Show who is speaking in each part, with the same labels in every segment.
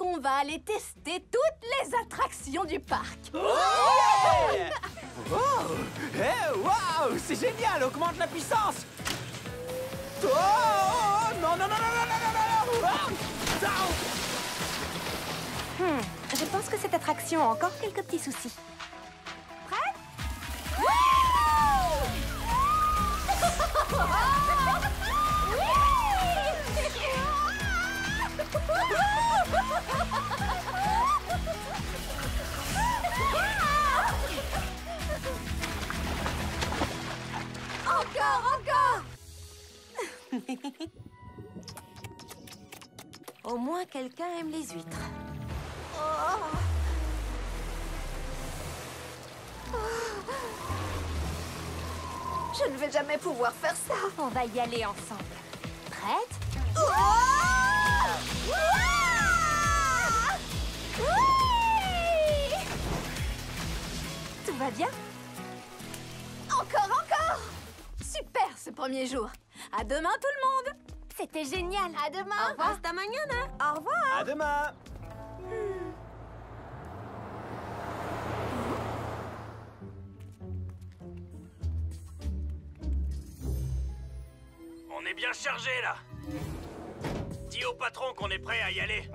Speaker 1: qu'on va aller tester toutes les attractions du parc.
Speaker 2: Oh Eh, waouh C'est génial Augmente la puissance Oh Non, non, non, non, non, non, non, non Ah
Speaker 3: Hmm, je pense que cette attraction a encore quelques petits soucis.
Speaker 1: Encore, encore
Speaker 3: Au moins quelqu'un aime les huîtres.
Speaker 1: Je ne vais jamais pouvoir faire ça.
Speaker 3: On va y aller ensemble. Prête? Tout va bien
Speaker 1: Encore, encore Super ce premier jour. À demain tout le monde.
Speaker 3: C'était génial
Speaker 1: À demain.
Speaker 3: Au revoir Hasta mañana
Speaker 1: Au revoir.
Speaker 2: À demain
Speaker 4: On est bien chargé là Dis au patron qu'on est prêt à y aller.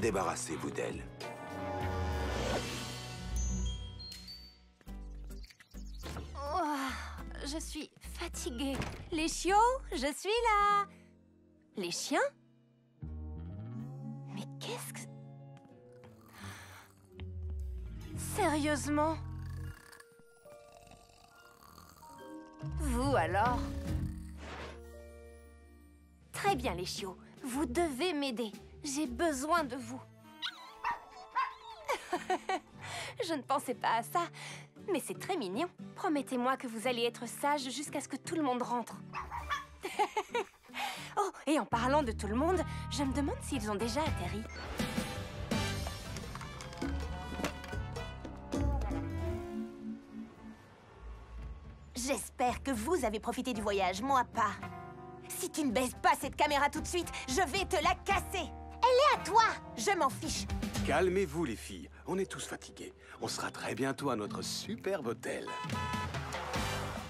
Speaker 5: Débarrassez-vous d'elle.
Speaker 3: Oh, Je suis fatiguée. Les chiots, je suis là. Les chiens? Mais qu'est-ce que... Sérieusement? Vous alors? Très bien les chiots, vous devez m'aider. J'ai besoin de vous. Je ne pensais pas à ça, mais c'est très mignon. Promettez-moi que vous allez être sage jusqu'à ce que tout le monde rentre. oh, et en parlant de tout le monde, je me demande s'ils ont déjà atterri. J'espère que vous avez profité du voyage, moi pas. Si tu ne baisses pas cette caméra tout de suite, je vais te la casser. Elle est à toi. Je m'en fiche.
Speaker 5: Calmez-vous, les filles. On est tous fatigués. On sera très bientôt à notre superbe hôtel.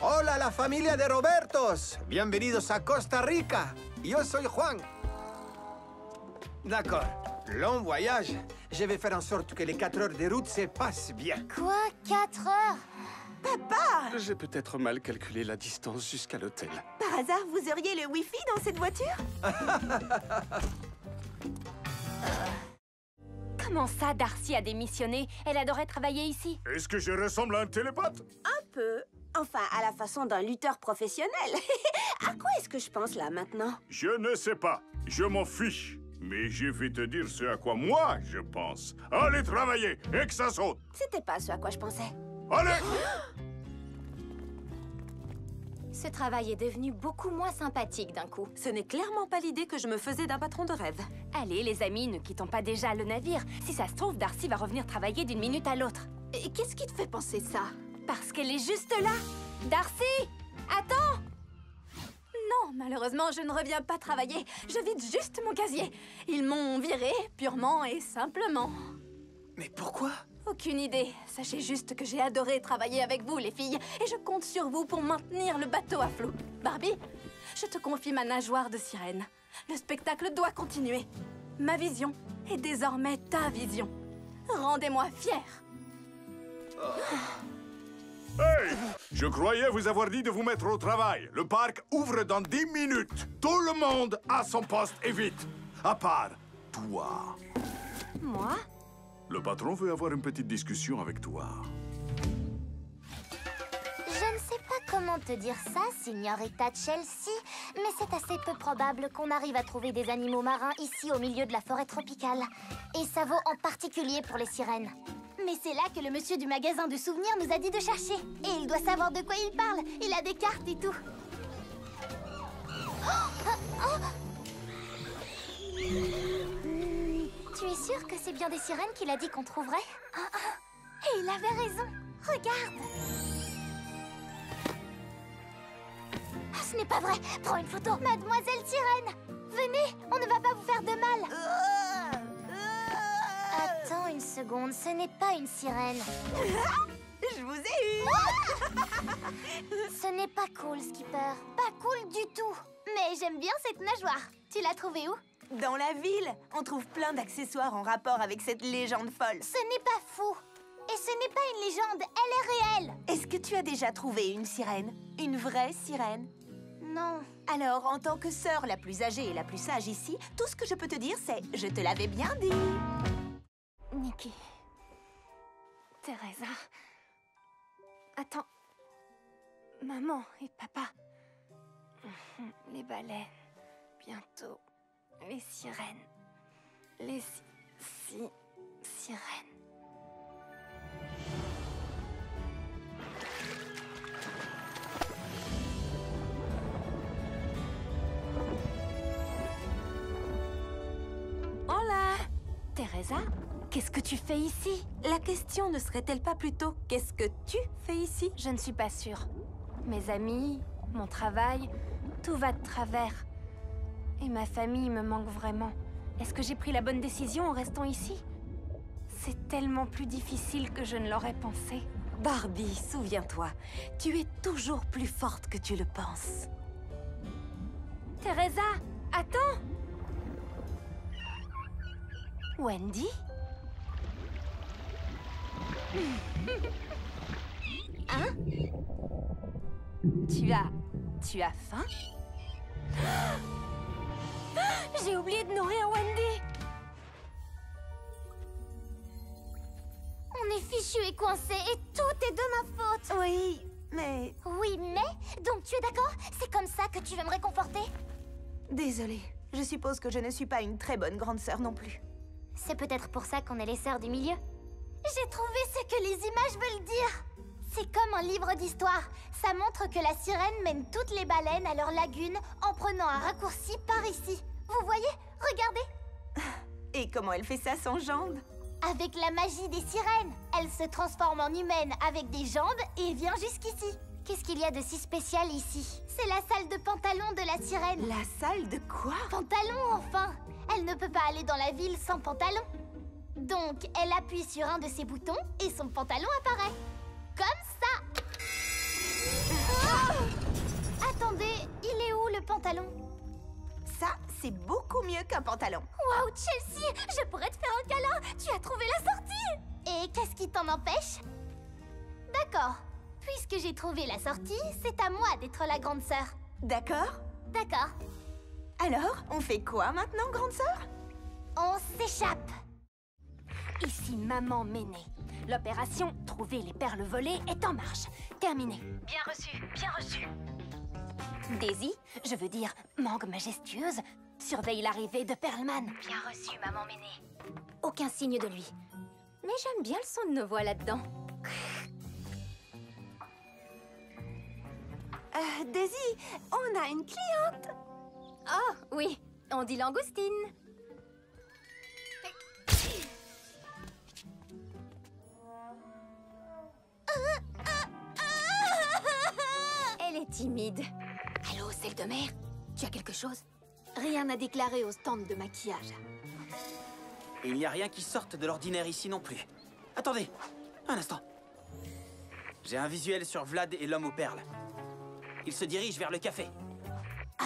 Speaker 6: Hola la familia de Robertos. Bienvenidos a Costa Rica. Yo soy Juan. D'accord. Long voyage. Je vais faire en sorte que les 4 heures de route se passent bien.
Speaker 7: Quoi 4 heures?
Speaker 5: J'ai peut-être mal calculé la distance jusqu'à l'hôtel.
Speaker 3: Par hasard, vous auriez le Wi-Fi dans cette voiture? Comment ça, Darcy a démissionné? Elle adorait travailler ici.
Speaker 4: Est-ce que je ressemble à un télépathe?
Speaker 8: Un peu. Enfin, à la façon d'un lutteur professionnel. à quoi est-ce que je pense là maintenant?
Speaker 4: Je ne sais pas. Je m'en fiche. Mais je vais te dire ce à quoi moi je pense. Allez travailler et que ça saute.
Speaker 8: C'était pas ce à quoi je pensais.
Speaker 4: Allez
Speaker 3: Ce travail est devenu beaucoup moins sympathique d'un coup.
Speaker 8: Ce n'est clairement pas l'idée que je me faisais d'un patron de rêve.
Speaker 3: Allez, les amis, ne quittons pas déjà le navire. Si ça se trouve, Darcy va revenir travailler d'une minute à l'autre.
Speaker 1: Et qu'est-ce qui te fait penser ça?
Speaker 3: Parce qu'elle est juste là Darcy Attends
Speaker 1: Non, malheureusement, je ne reviens pas travailler. Je vide juste mon casier. Ils m'ont viré purement et simplement.
Speaker 5: Mais pourquoi?
Speaker 1: Aucune idée. Sachez juste que j'ai adoré travailler avec vous, les filles, et je compte sur vous pour maintenir le bateau à flot. Barbie, je te confie ma nageoire de sirène. Le spectacle doit continuer. Ma vision est désormais ta vision. Rendez-moi fière.
Speaker 4: Hey Je croyais vous avoir dit de vous mettre au travail. Le parc ouvre dans 10 minutes. Tout le monde à son poste et vite. À part toi.
Speaker 3: Moi?
Speaker 4: Le patron veut avoir une petite discussion avec toi.
Speaker 7: Je ne sais pas comment te dire ça, signorita Chelsea, mais c'est assez peu probable qu'on arrive à trouver des animaux marins ici au milieu de la forêt tropicale. Et ça vaut en particulier pour les sirènes. Mais c'est là que le monsieur du magasin de souvenirs nous a dit de chercher. Et il doit savoir de quoi il parle. Il a des cartes et tout. Tu es sûr que c'est bien des sirènes qu'il a dit qu'on trouverait Ah, ah. Et il avait raison. Regarde. Ce n'est pas vrai Prends une photo Mademoiselle Sirène Venez, on ne va pas vous faire de mal Attends une seconde, ce n'est pas une sirène.
Speaker 9: Je vous ai eu
Speaker 7: Ce n'est pas cool, Skipper. Pas cool du tout. Mais j'aime bien cette nageoire. Tu l'as trouvée où?
Speaker 9: Dans la ville, on trouve plein d'accessoires en rapport avec cette légende folle.
Speaker 7: Ce n'est pas fou. Et ce n'est pas une légende, elle est réelle.
Speaker 9: Est-ce que tu as déjà trouvé une sirène? Une vraie sirène?
Speaker 7: Non.
Speaker 9: Alors, en tant que sœur la plus âgée et la plus sage ici, tout ce que je peux te dire, c'est « je te l'avais bien dit ».
Speaker 3: Nikki. Teresa. Attends. Maman et papa. Les baleines. Bientôt. Les sirènes. Les si... si- sirènes. Hola Teresa, qu'est-ce que tu fais ici?
Speaker 8: La question ne serait-elle pas plutôt qu'est-ce que tu fais ici?
Speaker 3: Je ne suis pas sûre. Mes amis, mon travail, tout va de travers. Et ma famille me manque vraiment. Est-ce que j'ai pris la bonne décision en restant ici? C'est tellement plus difficile que je ne l'aurais pensé.
Speaker 8: Barbie, souviens-toi, tu es toujours plus forte que tu le penses.
Speaker 3: Teresa, attends! Wendy? Hein? Tu as... tu as faim? J'ai oublié de nourrir Wendy
Speaker 7: On est fichu et coincé et tout est de ma faute.
Speaker 9: Oui, mais...
Speaker 7: Oui, mais Donc tu es d'accord? C'est comme ça que tu veux me réconforter?
Speaker 9: Désolée, je suppose que je ne suis pas une très bonne grande sœur non plus.
Speaker 7: C'est peut-être pour ça qu'on est les sœurs du milieu. J'ai trouvé ce que les images veulent dire. C'est comme un livre d'histoire. Ça montre que la sirène mène toutes les baleines à leur lagune en prenant un raccourci par ici. Vous voyez? Regardez
Speaker 9: Et comment elle fait ça sans jambes?
Speaker 7: Avec la magie des sirènes, elle se transforme en humaine avec des jambes et vient jusqu'ici. Qu'est-ce qu'il y a de si spécial ici? C'est la salle de pantalon de la sirène.
Speaker 9: La salle de quoi?
Speaker 7: Pantalon, enfin Elle ne peut pas aller dans la ville sans pantalon. Donc, elle appuie sur un de ses boutons et son pantalon apparaît. Comme ça Oh Attendez, il est où le pantalon?
Speaker 9: Ça, c'est beaucoup mieux qu'un pantalon.
Speaker 7: Waouh, Chelsea Je pourrais te faire un câlin Tu as trouvé la sortie Et qu'est-ce qui t'en empêche? D'accord. Puisque j'ai trouvé la sortie, c'est à moi d'être la grande sœur.
Speaker 9: D'accord
Speaker 7: D'accord.
Speaker 9: Alors, on fait quoi maintenant, grande sœur?
Speaker 7: On s'échappe
Speaker 3: Ici Maman Méné. L'opération Trouver les perles volées est en marche. Terminé.
Speaker 8: Bien reçu, bien reçu.
Speaker 3: Daisy, je veux dire Mangue majestueuse, surveille l'arrivée de Perlman.
Speaker 8: Bien reçu, maman Méné.
Speaker 3: Aucun signe de lui. Mais j'aime bien le son de nos voix là-dedans.
Speaker 9: Euh, Daisy, on a une cliente
Speaker 3: Oh, oui, on dit langoustine. Elle est timide. Allô, celle de mer Tu as quelque chose? Rien à déclarer au stand de maquillage.
Speaker 10: Il n'y a rien qui sorte de l'ordinaire ici non plus. Attendez, un instant. J'ai un visuel sur Vlad et l'homme aux perles. Il se dirige vers le café.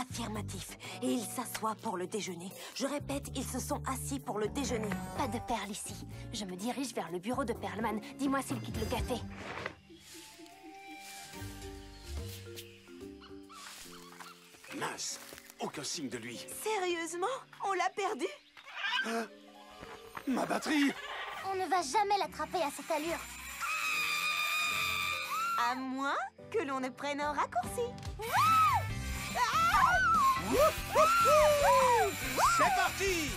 Speaker 8: Affirmatif. Et ils s'assoient pour le déjeuner. Je répète, ils se sont assis pour le déjeuner.
Speaker 3: Pas de perles ici. Je me dirige vers le bureau de Perlman. Dis-moi s'il quitte le café.
Speaker 5: Mince, aucun signe de lui.
Speaker 9: Sérieusement? On l'a perdu?
Speaker 5: Ma batterie
Speaker 7: On ne va jamais l'attraper à cette allure.
Speaker 9: À moins que l'on ne prenne un raccourci.
Speaker 10: C'est parti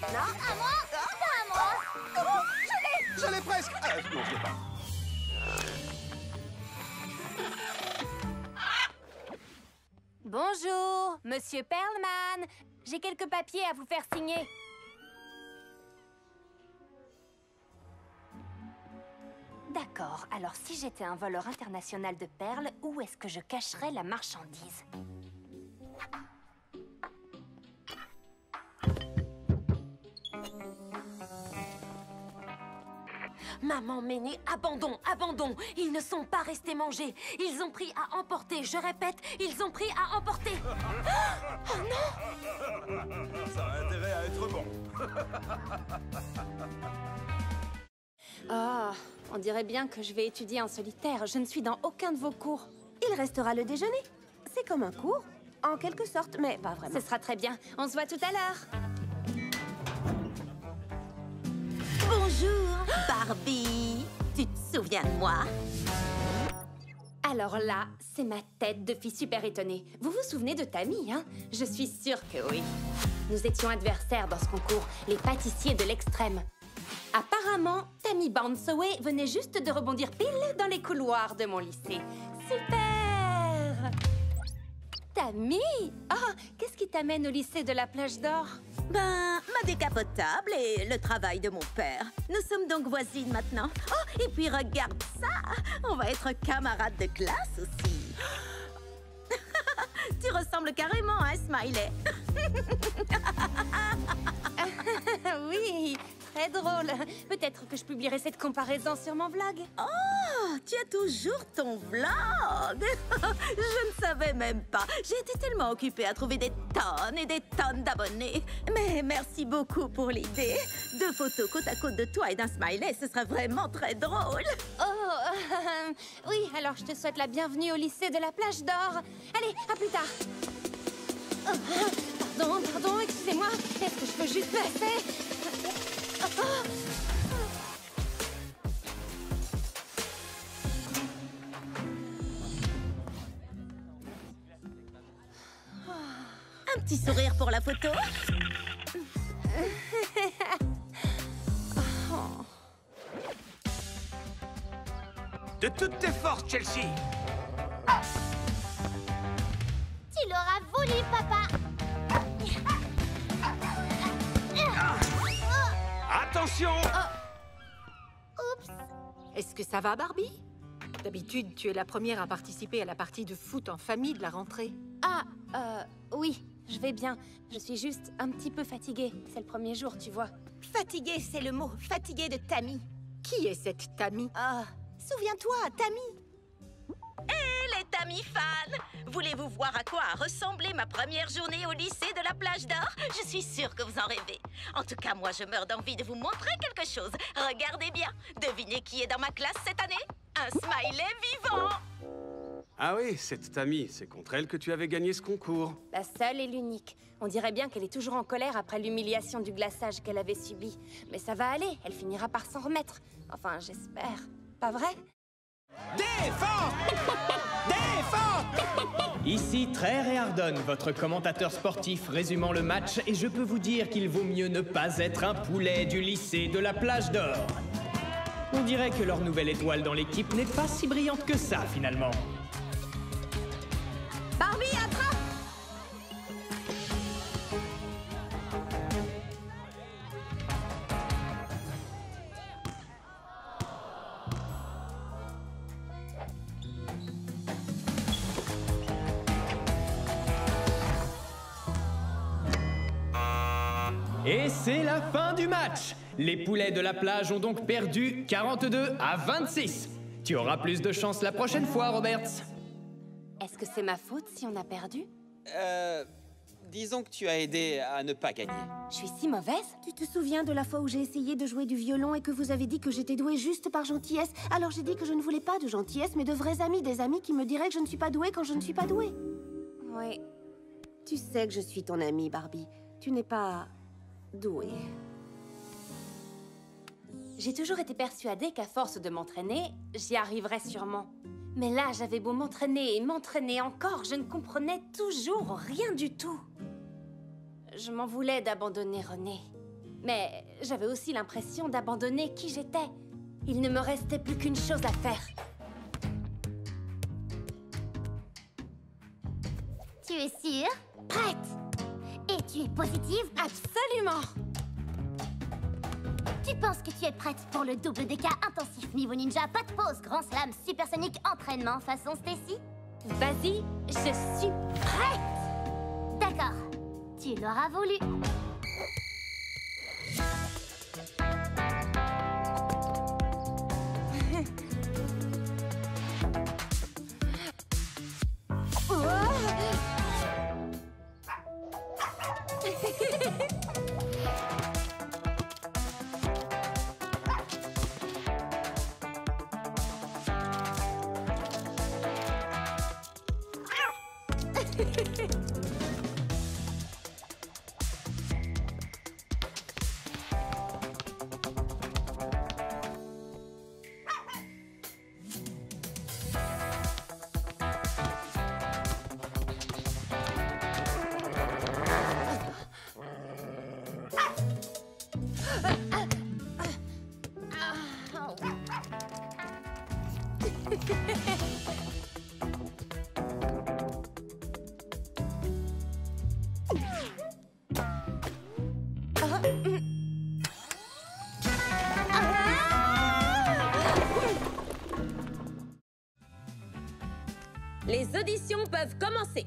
Speaker 7: Non, à moi Pas à moi
Speaker 6: Je l'ai presque Ah, non, je l'ai pas.
Speaker 3: Bonjour, monsieur Perlman. J'ai quelques papiers à vous faire signer. D'accord, alors si j'étais un voleur international de perles, où est-ce que je cacherais la marchandise?
Speaker 9: Maman Méné, abandon, abandon. Ils ne sont pas restés manger Ils ont pris à emporter, je répète, ils ont pris à emporter. Oh non!
Speaker 4: Ça a intérêt à être bon.
Speaker 3: Oh, on dirait bien que je vais étudier en solitaire. Je ne suis dans aucun de vos cours.
Speaker 8: Il restera le déjeuner. C'est comme un cours, en quelque sorte, mais pas vraiment.
Speaker 3: Ce sera très bien. On se voit tout à l'heure.
Speaker 9: Bonjour, Barbie Tu te souviens de moi?
Speaker 3: Alors là, c'est ma tête de fille super étonnée. Vous vous souvenez de Tammy, hein? Je suis sûre que oui. Nous étions adversaires dans ce concours, les pâtissiers de l'extrême. Apparemment, Tammy Bounceway venait juste de rebondir pile dans les couloirs de mon lycée. Super Tammy Ah, qu'est-ce qui t'amène au lycée de la plage d'or?
Speaker 9: Ben, ma décapotable et le travail de mon père. Nous sommes donc voisines maintenant. Oh, et puis regarde ça On va être camarades de classe aussi. tu ressembles carrément à un smiley.
Speaker 3: oui, très drôle. Peut-être que je publierai cette comparaison sur mon vlog.
Speaker 9: Oh, tu as toujours ton vlog Je ne savais même pas. J'ai été tellement occupée à trouver des tonnes et des tonnes d'abonnés. Mais merci beaucoup pour l'idée. Deux photos côte à côte de toi et d'un smiley, ce serait vraiment très drôle.
Speaker 3: Oh, euh, oui, alors je te souhaite la bienvenue au lycée de la plage d'or. Allez, à plus tard. Oh, pardon, pardon, excusez-moi. Est-ce que je peux juste passer?
Speaker 9: Un petit sourire pour la photo.
Speaker 2: De toutes tes forces, Chelsea.
Speaker 7: Tu l'auras voulu, papa
Speaker 2: Attention
Speaker 7: Oups
Speaker 11: Est-ce que ça va, Barbie? D'habitude, tu es la première à participer à la partie de foot en famille de la rentrée.
Speaker 3: Ah, euh, oui, je vais bien. Je suis juste un petit peu fatiguée. C'est le premier jour, tu vois.
Speaker 9: Fatigué, c'est le mot. Fatigué de Tammy.
Speaker 11: Qui est cette Tammy?
Speaker 9: Ah, souviens-toi, Tammy. Tammy fans Voulez-vous voir à quoi a ressemblé ma première journée au lycée de la plage d'or? Je suis sûre que vous en rêvez. En tout cas, moi, je meurs d'envie de vous montrer quelque chose. Regardez bien. Devinez qui est dans ma classe cette année? Un smiley vivant
Speaker 5: Ah oui, cette Tammy, c'est contre elle que tu avais gagné ce concours.
Speaker 3: La seule et l'unique. On dirait bien qu'elle est toujours en colère après l'humiliation du glaçage qu'elle avait subi. Mais ça va aller, elle finira par s'en remettre. Enfin, j'espère. Pas vrai?
Speaker 2: Défense Défense
Speaker 12: Ici Trey et Ardon, votre commentateur sportif résumant le match, et je peux vous dire qu'il vaut mieux ne pas être un poulet du lycée de la plage d'or. On dirait que leur nouvelle étoile dans l'équipe n'est pas si brillante que ça, finalement.
Speaker 9: Barbie, attrape
Speaker 12: la fin du match Les poulets de la plage ont donc perdu 42 à 26. Tu auras plus de chance la prochaine fois, Roberts.
Speaker 3: Est-ce que c'est ma faute si on a perdu?
Speaker 2: Euh... Disons que tu as aidé à ne pas gagner.
Speaker 3: Je suis si mauvaise
Speaker 8: Tu te souviens de la fois où j'ai essayé de jouer du violon et que vous avez dit que j'étais douée juste par gentillesse? Alors j'ai dit que je ne voulais pas de gentillesse, mais de vrais amis, des amis qui me diraient que je ne suis pas douée quand je ne suis pas douée.
Speaker 3: Oui.
Speaker 8: Tu sais que je suis ton amie, Barbie. Tu n'es pas douée.
Speaker 3: J'ai toujours été persuadée qu'à force de m'entraîner, j'y arriverais sûrement. Mais là, j'avais beau m'entraîner et m'entraîner encore, je ne comprenais toujours rien du tout. Je m'en voulais d'abandonner René. Mais j'avais aussi l'impression d'abandonner qui j'étais. Il ne me restait plus qu'une chose à faire.
Speaker 7: Tu es sûre Prête tu es positive?
Speaker 3: Absolument.
Speaker 7: Tu penses que tu es prête pour le double DK intensif niveau ninja, pas de pause, grand slam, supersonique, entraînement façon Stacy?
Speaker 3: Vas-y, je suis prête.
Speaker 7: D'accord, tu l'auras voulu.
Speaker 3: Commencer.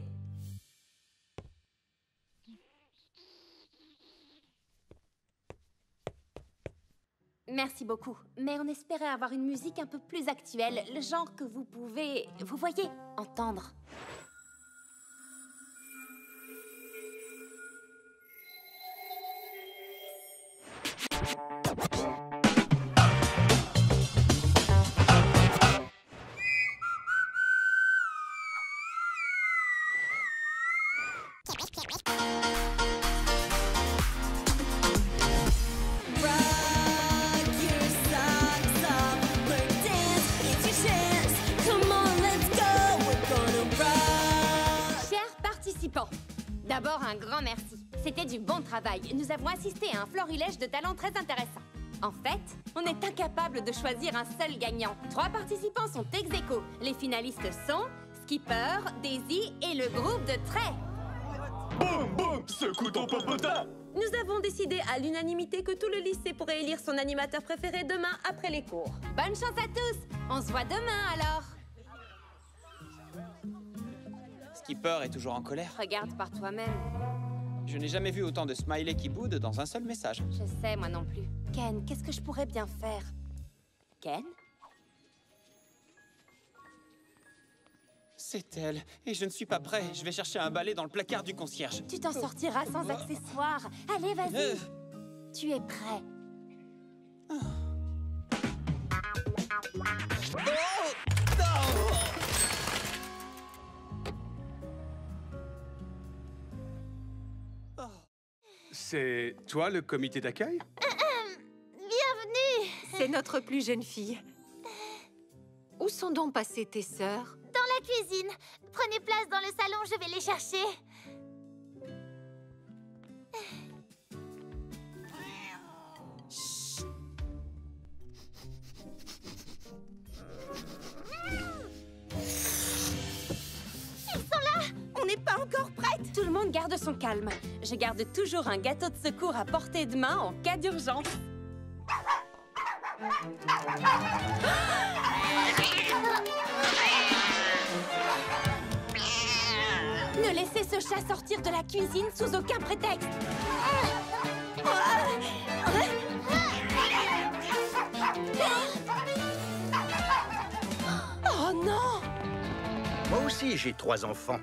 Speaker 3: Merci beaucoup, mais on espérait avoir une musique un peu plus actuelle, le genre que vous pouvez, vous voyez, entendre. Florilège de talents très intéressant. En fait, on est incapable de choisir un seul gagnant. Trois participants sont ex aequo. Les finalistes sont Skipper, Daisy et le groupe de Trey.
Speaker 13: Boum, boum, secoue ton popotin
Speaker 3: Nous avons décidé à l'unanimité que tout le lycée pourrait élire son animateur préféré demain après les cours. Bonne chance à tous On se voit demain alors
Speaker 2: Skipper est toujours en colère.
Speaker 3: Regarde par toi-même.
Speaker 2: Je n'ai jamais vu autant de smileys qui boudent dans un seul message.
Speaker 3: Je sais, moi non plus. Ken, qu'est-ce que je pourrais bien faire? Ken?
Speaker 2: C'est elle. Et je ne suis pas prêt. Je vais chercher un balai dans le placard du concierge.
Speaker 3: Tu t'en sortiras sans accessoires. Allez, vas-y.
Speaker 2: Euh.
Speaker 3: Tu es prêt.
Speaker 5: C'est toi le comité d'accueil?
Speaker 7: Bienvenue
Speaker 11: C'est notre plus jeune fille. Où sont donc passées tes sœurs?
Speaker 7: Dans la cuisine. Prenez place dans le salon, je vais les chercher.
Speaker 3: Tout le monde garde son calme. Je garde toujours un gâteau de secours à portée de main en cas d'urgence. Ne laissez ce chat sortir de la cuisine sous aucun prétexte. Oh non
Speaker 14: Moi aussi, j'ai trois enfants.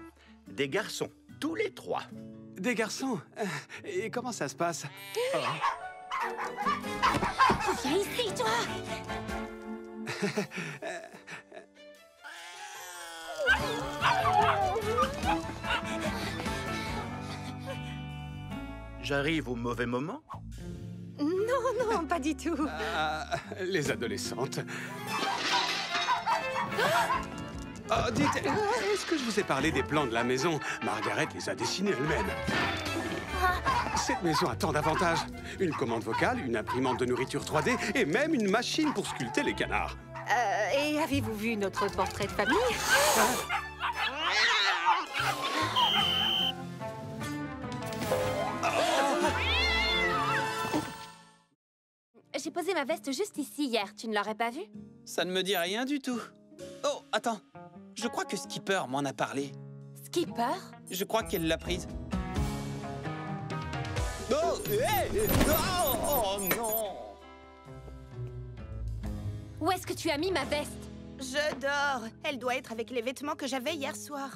Speaker 14: Des garçons, tous les trois.
Speaker 5: Des garçons Euh, Et comment ça se passe? Oh.
Speaker 3: Viens ici, toi
Speaker 14: J'arrive au mauvais moment
Speaker 11: Non, non, pas du tout.
Speaker 5: Ah, les adolescentes. Oh, dites, est-ce que je vous ai parlé des plans de la maison? Margaret les a dessinés elle-même. Cette maison a tant d'avantages. Une commande vocale, une imprimante de nourriture 3D et même une machine pour sculpter les canards.
Speaker 11: Euh, et avez-vous vu notre portrait de famille?
Speaker 3: J'ai déposé ma veste juste ici hier. Tu ne l'aurais pas vue?
Speaker 2: Ça ne me dit rien du tout. Oh, attends. Je crois que Skipper m'en a parlé.
Speaker 3: Skipper?
Speaker 2: Je crois qu'elle l'a prise. Oh, hé oh, oh non
Speaker 3: Où est-ce que tu as mis ma veste?
Speaker 9: Je dors. Elle doit être avec les vêtements que j'avais hier soir.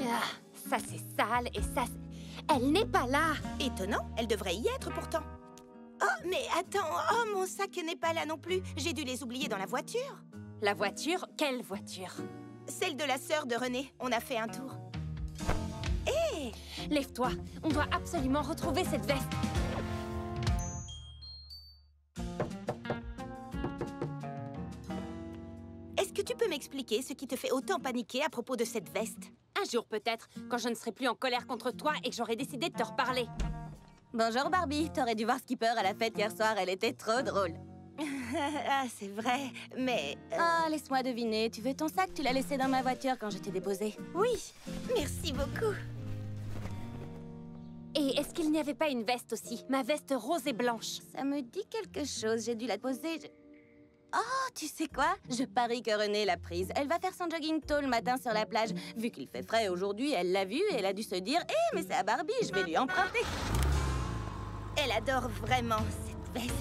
Speaker 3: Ah, ça c'est sale et ça. Elle n'est pas là
Speaker 9: Étonnant, elle devrait y être pourtant. Oh, mais attends, oh, mon sac n'est pas là non plus. J'ai dû les oublier dans la voiture.
Speaker 3: La voiture? Quelle voiture?
Speaker 9: Celle de la sœur de René. On a fait un tour.
Speaker 3: Hé Lève-toi, on doit absolument retrouver cette veste.
Speaker 9: Est-ce que tu peux m'expliquer ce qui te fait autant paniquer à propos de cette veste?
Speaker 3: Un jour peut-être, quand je ne serai plus en colère contre toi et que j'aurai décidé de te reparler.
Speaker 15: Bonjour Barbie, t'aurais dû voir Skipper à la fête hier soir, elle était trop drôle.
Speaker 9: ah, c'est vrai, mais... euh,
Speaker 15: Ah, laisse-moi deviner, tu veux ton sac? Tu l'as laissé dans ma voiture quand je t'ai déposé.
Speaker 9: Oui, merci beaucoup.
Speaker 3: Et est-ce qu'il n'y avait pas une veste aussi? Ma veste rose et blanche.
Speaker 15: Ça me dit quelque chose, j'ai dû la poser. je- Oh, tu sais quoi? Je parie que Renée l'a prise. Elle va faire son jogging tôt le matin sur la plage. Vu qu'il fait frais aujourd'hui, elle l'a vue et elle a dû se dire Eh, mais c'est à Barbie, je vais lui emprunter.
Speaker 9: Elle adore vraiment cette veste.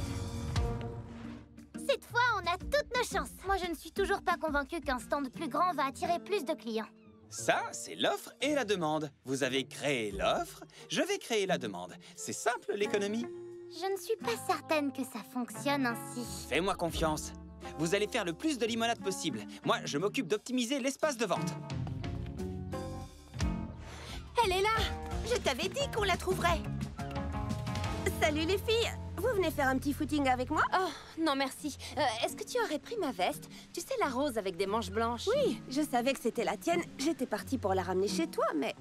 Speaker 7: Cette fois, on a toutes nos chances. Moi, je ne suis toujours pas convaincue qu'un stand plus grand va attirer plus de clients.
Speaker 2: Ça, c'est l'offre et la demande. Vous avez créé l'offre, je vais créer la demande. C'est simple, l'économie.
Speaker 7: Je ne suis pas certaine que ça fonctionne ainsi.
Speaker 2: Fais-moi confiance. Vous allez faire le plus de limonade possible. Moi, je m'occupe d'optimiser l'espace de vente.
Speaker 3: Elle est là
Speaker 9: Je t'avais dit qu'on la trouverait.
Speaker 8: Salut les filles Vous venez faire un petit footing avec moi?
Speaker 3: Oh, non merci. Euh, Est-ce que tu aurais pris ma veste? Tu sais, la rose avec des manches blanches
Speaker 8: Oui, je savais que c'était la tienne. J'étais partie pour la ramener chez toi, mais...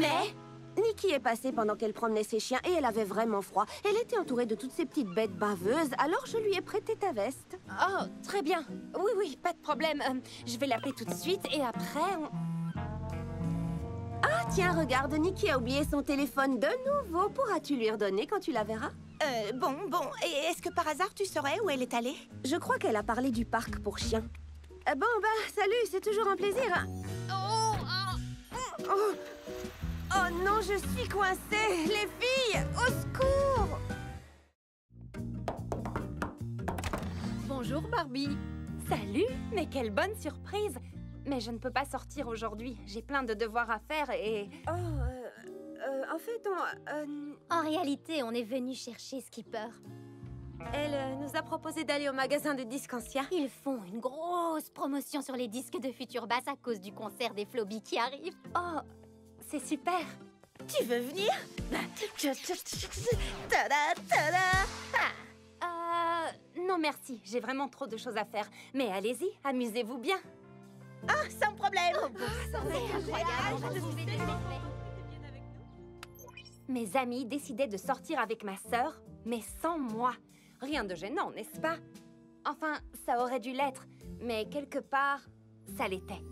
Speaker 3: Mais?
Speaker 8: Nikki est passée pendant qu'elle promenait ses chiens et elle avait vraiment froid. Elle était entourée de toutes ces petites bêtes baveuses, alors je lui ai prêté ta veste.
Speaker 3: Oh, très bien. Oui, oui, pas de problème. Euh, je vais l'appeler tout de suite et après, on...
Speaker 8: Ah, tiens, regarde, Nikki a oublié son téléphone de nouveau. Pourras-tu lui redonner quand tu la verras?
Speaker 9: Euh, bon, bon. Et est-ce que par hasard tu saurais où elle est allée?
Speaker 8: Je crois qu'elle a parlé du parc pour chiens. Euh, bon, bah, salut, c'est toujours un plaisir. hein. Oh, oh non, je suis coincée Les filles, au secours
Speaker 3: Bonjour Barbie. Salut, mais quelle bonne surprise. Mais je ne peux pas sortir aujourd'hui. J'ai plein de devoirs à faire et...
Speaker 8: Oh, euh, euh, en fait, on... euh,
Speaker 7: En réalité, on est venu chercher Skipper.
Speaker 8: elle euh, nous a proposé d'aller au magasin de disques anciens.
Speaker 7: Ils font une grosse promotion sur les disques de Future Bass à cause du concert des Floby qui arrive.
Speaker 3: Oh, c'est super.
Speaker 9: Tu veux venir? Tada, tada
Speaker 3: Euh... Non merci, j'ai vraiment trop de choses à faire. Mais allez-y, amusez-vous bien.
Speaker 9: Ah, sans problème.
Speaker 3: Mes amis décidaient de sortir avec ma sœur, mais sans moi. Rien de gênant, n'est-ce pas? Enfin, ça aurait dû l'être, mais quelque part, ça l'était.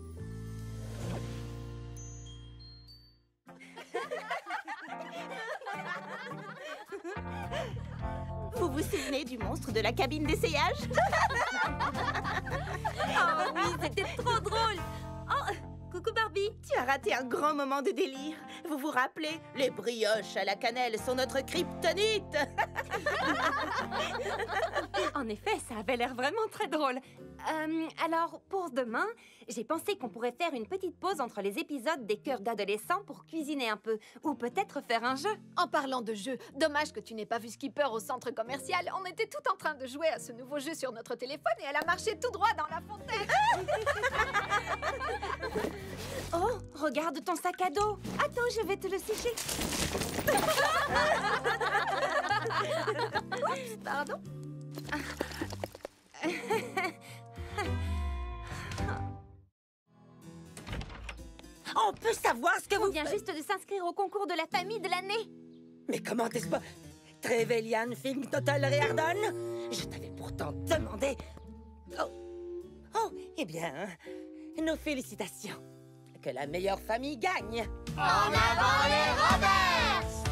Speaker 9: Vous vous souvenez du monstre de la cabine d'essayage?
Speaker 3: Oh oui, c'était trop drôle.
Speaker 9: Oh, coucou Barbie. Tu as raté un grand moment de délire. Vous vous rappelez? Les brioches à la cannelle sont notre kryptonite.
Speaker 3: En effet, ça avait l'air vraiment très drôle. Euh, alors, pour demain, j'ai pensé qu'on pourrait faire une petite pause entre les épisodes des cœurs d'adolescents pour cuisiner un peu, ou peut-être faire un jeu.
Speaker 11: En parlant de jeu, dommage que tu n'aies pas vu Skipper au centre commercial. On était tout en train de jouer à ce nouveau jeu sur notre téléphone et elle a marché tout droit dans la fontaine.
Speaker 3: Oh, regarde ton sac à dos. Attends, je vais te le sécher.
Speaker 11: Oups, pardon.
Speaker 9: On peut savoir ce que
Speaker 3: On
Speaker 9: vous
Speaker 3: vient juste de s'inscrire au concours de la famille de l'année.
Speaker 9: Mais comment est-ce pas Trevelyan Film Total Reardon? Je t'avais pourtant demandé. Oh, oh, eh bien, nos félicitations. Que la meilleure famille gagne.
Speaker 7: En avant les Roberts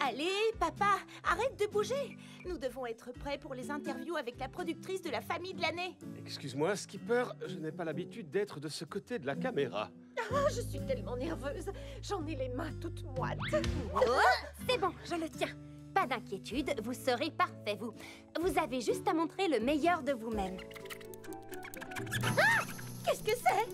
Speaker 9: Allez, papa, arrête de bouger. Nous devons être prêts pour les interviews avec la productrice de la famille de l'année.
Speaker 5: Excuse-moi, Skipper, je n'ai pas l'habitude d'être de ce côté de la caméra.
Speaker 11: Ah, je suis tellement nerveuse. J'en ai les mains toutes moites.
Speaker 3: Oh, c'est bon, je le tiens. Pas d'inquiétude, vous serez parfait, vous. Vous avez juste à montrer le meilleur de vous-même.
Speaker 9: Ah Qu'est-ce que c'est?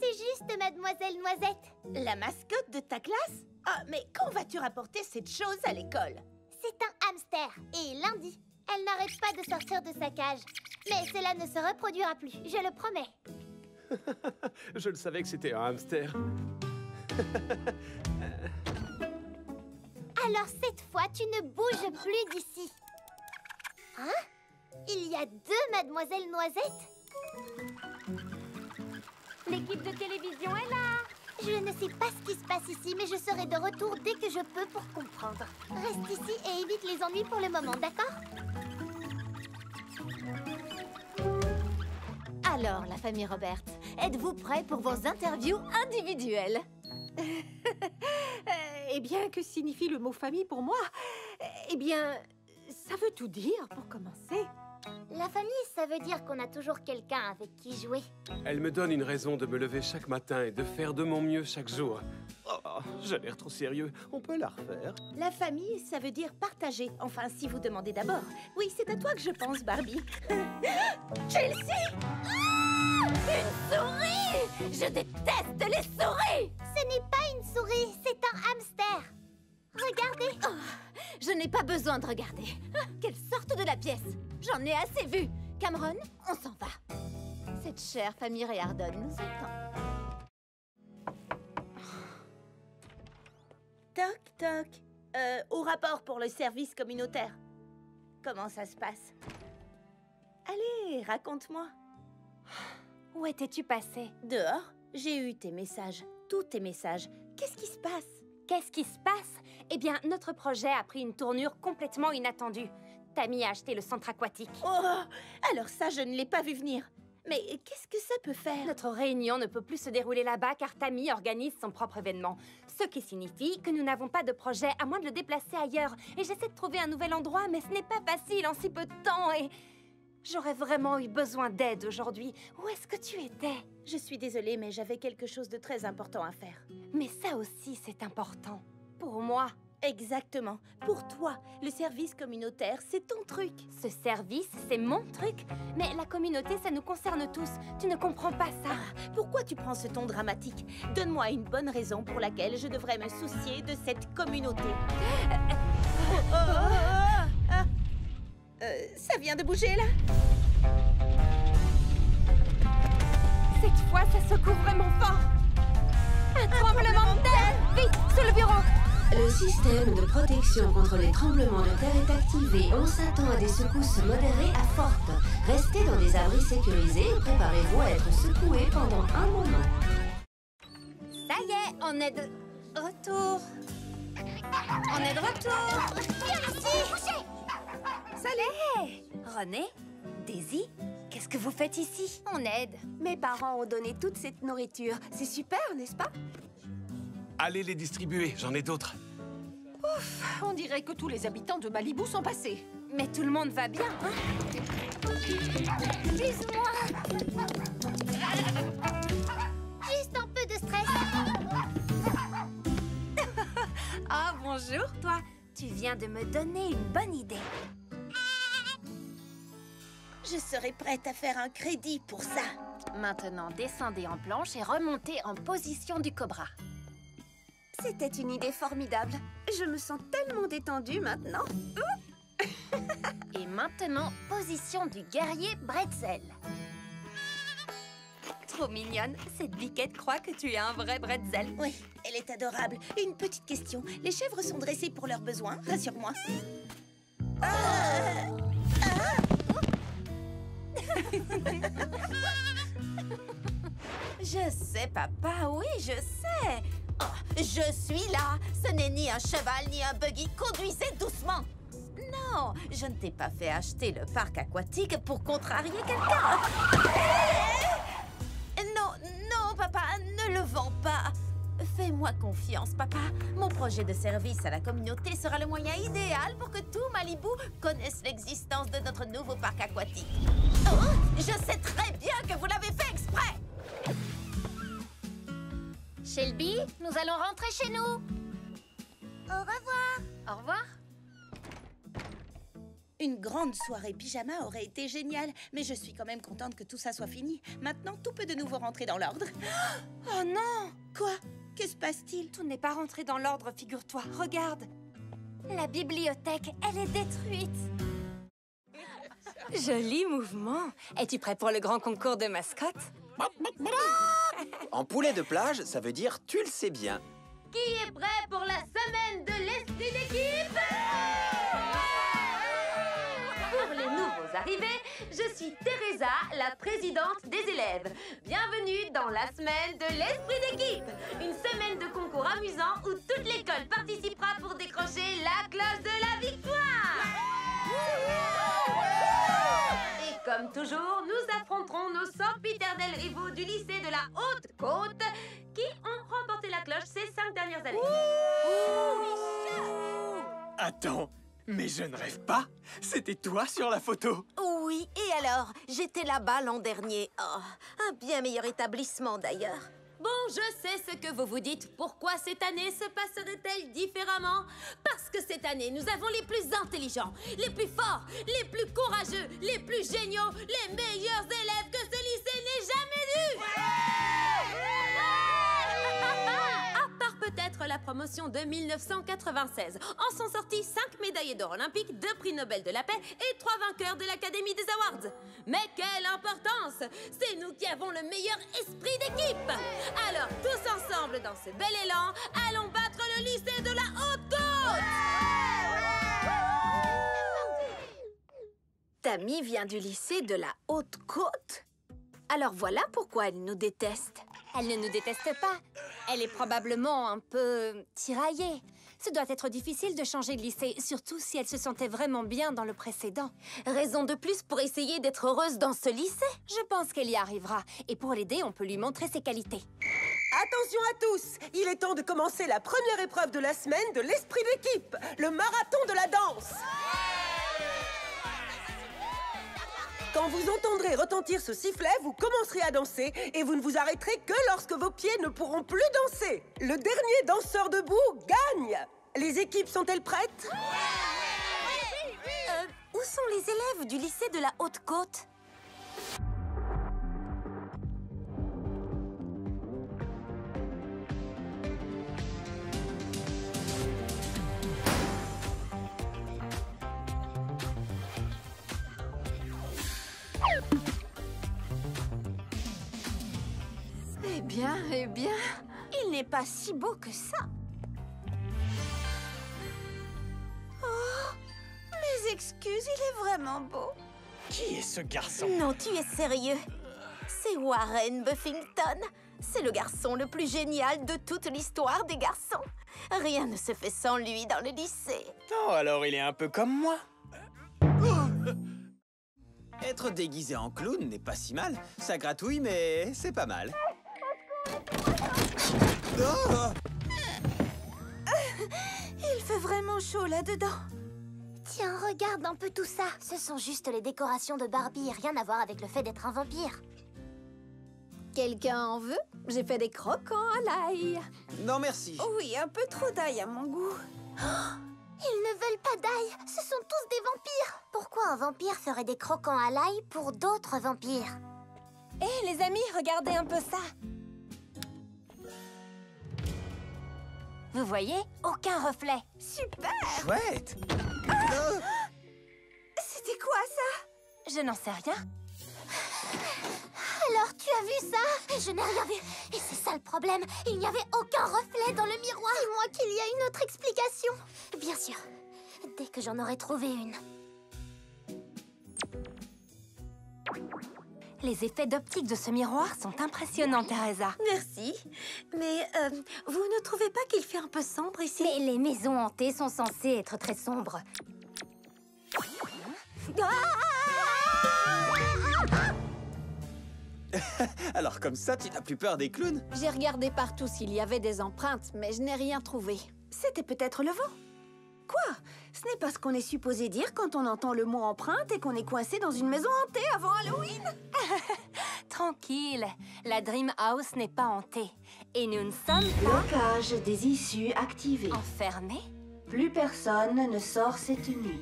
Speaker 7: C'est juste Mademoiselle Noisette.
Speaker 9: La mascotte de ta classe? Ah, mais quand vas-tu rapporter cette chose à l'école?
Speaker 7: C'est un hamster. Et lundi, elle n'arrête pas de sortir de sa cage. Mais cela ne se reproduira plus, je le promets.
Speaker 5: je le savais que c'était un hamster.
Speaker 7: Alors cette fois, tu ne bouges plus d'ici. Hein? Il y a deux Mademoiselle Noisette
Speaker 3: L'équipe de télévision est là
Speaker 7: Je ne sais pas ce qui se passe ici, mais je serai de retour dès que je peux pour comprendre. Reste ici et évite les ennuis pour le moment, d'accord?
Speaker 1: Alors, la famille Robert, êtes-vous prêts pour vos interviews individuelles?
Speaker 11: Eh bien, que signifie le mot famille pour moi? Eh bien, ça veut tout dire pour commencer.
Speaker 7: La famille, ça veut dire qu'on a toujours quelqu'un avec qui jouer.
Speaker 5: Elle me donne une raison de me lever chaque matin et de faire de mon mieux chaque jour. Oh, j'ai l'air trop sérieux. On peut la refaire
Speaker 9: La famille, ça veut dire partager. Enfin, si vous demandez d'abord. Oui, c'est à toi que je pense, Barbie.
Speaker 1: Chelsea Une souris Je déteste les souris
Speaker 7: Ce n'est pas une souris, c'est un hamster. Regardez
Speaker 1: oh, Je n'ai pas besoin de regarder. Ah, quelle sorte de la pièce J'en ai assez vu. Cameron, on s'en va. Cette chère famille Réardon nous attend.
Speaker 9: Toc, toc. Euh, au rapport pour le service communautaire. Comment ça se passe? Allez, raconte-moi.
Speaker 3: Où étais-tu passé?
Speaker 9: Dehors. J'ai eu tes messages. Tous tes messages. Qu'est-ce qui se passe?
Speaker 3: Qu'est-ce qui se passe? Eh bien, notre projet a pris une tournure complètement inattendue. Tammy a acheté le centre aquatique.
Speaker 9: Oh Alors ça, je ne l'ai pas vu venir. Mais qu'est-ce que ça peut faire?
Speaker 3: Notre réunion ne peut plus se dérouler là-bas car Tammy organise son propre événement. Ce qui signifie que nous n'avons pas de projet à moins de le déplacer ailleurs. Et j'essaie de trouver un nouvel endroit, mais ce n'est pas facile en si peu de temps et... J'aurais vraiment eu besoin d'aide aujourd'hui. Où est-ce que tu étais?
Speaker 9: Je suis désolée, mais j'avais quelque chose de très important à faire.
Speaker 3: Mais ça aussi, c'est important. Pour moi.
Speaker 9: Exactement. Pour toi, le service communautaire, c'est ton truc.
Speaker 3: Ce service, c'est mon truc. Mais la communauté, ça nous concerne tous. Tu ne comprends pas ça.
Speaker 9: Ah, pourquoi tu prends ce ton dramatique? Donne-moi une bonne raison pour laquelle je devrais me soucier de cette communauté. Oh, oh, oh, euh, ça vient de bouger, là?
Speaker 3: Cette fois, ça secoue vraiment fort Un, tremblement de terre Vite, sur le bureau
Speaker 16: Le système de protection contre les tremblements de terre est activé. On s'attend à des secousses modérées à fortes. Restez dans des abris sécurisés et préparez-vous à être secoué pendant un moment.
Speaker 3: Ça y est, on est de retour. On est de retour.
Speaker 7: Viens ici,
Speaker 3: Salut René Daisy Qu'est-ce que vous faites ici? On aide.
Speaker 8: Mes parents ont donné toute cette nourriture. C'est super, n'est-ce pas?
Speaker 5: Allez les distribuer, j'en ai d'autres.
Speaker 11: Ouf, on dirait que tous les habitants de Malibu sont passés.
Speaker 3: Mais tout le monde va bien, hein
Speaker 7: Excuse-moi Juste un peu de stress.
Speaker 3: Ah, bonjour, toi. Tu viens de me donner une bonne idée.
Speaker 9: Je serai prête à faire un crédit pour ça.
Speaker 1: Maintenant, descendez en planche et remontez en position du cobra.
Speaker 8: C'était une idée formidable. Je me sens tellement détendue maintenant.
Speaker 1: Et maintenant, position du guerrier Bretzel.
Speaker 3: Trop mignonne. Cette biquette croit que tu es un vrai bretzel.
Speaker 9: Oui, elle est adorable. Une petite question. Les chèvres sont dressées pour leurs besoins, rassure-moi. Ah
Speaker 1: Je sais, papa, oui, je sais. Je suis là. Ce n'est ni un cheval ni un buggy. Conduisez doucement. Non, je ne t'ai pas fait acheter le parc aquatique pour contrarier quelqu'un. Non, non, papa, ne le vends pas.
Speaker 15: Fais-moi confiance, papa. Mon projet de service à la communauté sera le moyen idéal pour que tout Malibu connaisse l'existence de notre nouveau parc aquatique. Oh, je sais très bien que vous l'avez fait exprès
Speaker 7: Shelby, nous allons rentrer chez nous. Au revoir.
Speaker 17: Au revoir.
Speaker 9: Une grande soirée pyjama aurait été géniale, mais je suis quand même contente que tout ça soit fini. Maintenant, tout peut de nouveau rentrer dans l'ordre. Oh non Quoi? Que se passe-t-il?
Speaker 3: Tout n'est pas rentré dans l'ordre, figure-toi. Regarde.
Speaker 7: La bibliothèque, elle est détruite.
Speaker 3: Joli mouvement. Es-tu prêt pour le grand concours de mascotte
Speaker 10: En poulet de plage, ça veut dire tu le sais bien.
Speaker 15: Qui est prêt pour la semaine de l'esprit d'équipe Pour les nouveaux arrivés, je suis Teresa, la présidente des élèves. Bienvenue dans la semaine de l'esprit d'équipe. Une semaine de concours amusant où toute l'école participera pour décrocher la cloche de la victoire. Comme toujours, nous affronterons nos sempiternels rivaux du lycée de la Haute-Côte qui ont remporté la cloche ces cinq dernières années.
Speaker 10: Attends, mais je ne rêve pas C'était toi sur la photo
Speaker 15: Oui, et alors J'étais là-bas l'an dernier. Oh, un bien meilleur établissement d'ailleurs. Bon, je sais ce que vous vous dites. Pourquoi cette année se passerait-elle différemment? Parce que cette année, nous avons les plus intelligents, les plus forts, les plus courageux, les plus géniaux, les meilleurs élèves que ce lycée n'ait jamais À peut-être la promotion de 1996. En sont sortis 5 médaillés d'or olympiques, 2 prix Nobel de la paix et 3 vainqueurs de l'Académie des Awards. Mais quelle importance C'est nous qui avons le meilleur esprit d'équipe Alors, tous ensemble, dans ce bel élan, allons battre le lycée de la Haute-Côte
Speaker 1: Tammy vient du lycée de la Haute-Côte Alors voilà pourquoi elle nous déteste.
Speaker 3: Elle ne nous déteste pas. Elle est probablement un peu tiraillée. Ce doit être difficile de changer de lycée, surtout si elle se sentait vraiment bien dans le précédent.
Speaker 15: Raison de plus pour essayer d'être heureuse dans ce lycée
Speaker 3: Je pense qu'elle y arrivera. Et pour l'aider, on peut lui montrer ses qualités.
Speaker 18: Attention à tous Il est temps de commencer la première épreuve de la semaine de l'esprit d'équipe, le marathon de la danse Quand vous entendrez retentir ce sifflet, vous commencerez à danser et vous ne vous arrêterez que lorsque vos pieds ne pourront plus danser. Le dernier danseur debout gagne. Les équipes sont-elles prêtes?
Speaker 15: Euh, Où sont les élèves du lycée de la Haute-Côte?
Speaker 17: Bien, eh bien,
Speaker 15: il n'est pas si beau que ça.
Speaker 9: Oh, mes excuses, il est vraiment beau.
Speaker 10: Qui est ce garçon?
Speaker 15: Non, tu es sérieux. C'est Warren Buffington. C'est le garçon le plus génial de toute l'histoire des garçons. Rien ne se fait sans lui dans le lycée.
Speaker 10: Oh, alors il est un peu comme moi Être déguisé en clown n'est pas si mal. Ça gratouille, mais c'est pas mal. Oh
Speaker 15: Il fait vraiment chaud là-dedans.
Speaker 7: Tiens, regarde un peu tout ça. Ce sont juste les décorations de Barbie, rien à voir avec le fait d'être un vampire.
Speaker 17: quelqu'un en veut? J'ai fait des croquants à l'ail.
Speaker 10: Non, merci.
Speaker 15: Oui, un peu trop d'ail à mon goût.
Speaker 7: Ils ne veulent pas d'ail, ce sont tous des vampires. Pourquoi un vampire ferait des croquants à l'ail pour d'autres vampires?
Speaker 3: Hé, les amis, regardez un peu ça. Vous voyez Aucun reflet.
Speaker 15: Super
Speaker 10: Chouette
Speaker 15: C'était quoi ça?
Speaker 3: Je n'en sais rien.
Speaker 7: Alors, tu as vu ça? Je n'ai rien vu. Et c'est ça le problème. Il n'y avait aucun reflet dans le miroir. Dis-moi qu'il y a une autre explication. Bien sûr. Dès que j'en aurai trouvé une.
Speaker 3: Les effets d'optique de ce miroir sont impressionnants, Teresa.
Speaker 15: Merci. Mais euh, vous ne trouvez pas qu'il fait un peu sombre ici?
Speaker 3: Mais les maisons hantées sont censées être très sombres.
Speaker 2: Alors comme ça, tu n'as plus peur des clowns?
Speaker 11: J'ai regardé partout s'il y avait des empreintes, mais je n'ai rien trouvé.
Speaker 8: C'était peut-être le vent. Quoi? Ce n'est pas ce qu'on est supposé dire quand on entend le mot empreinte et qu'on est coincé dans une maison hantée avant Halloween
Speaker 3: Tranquille, la Dream House n'est pas hantée. Et nous ne sommes pas...
Speaker 16: Blocage des issues activé.
Speaker 3: Enfermés
Speaker 16: Plus personne ne sort cette nuit.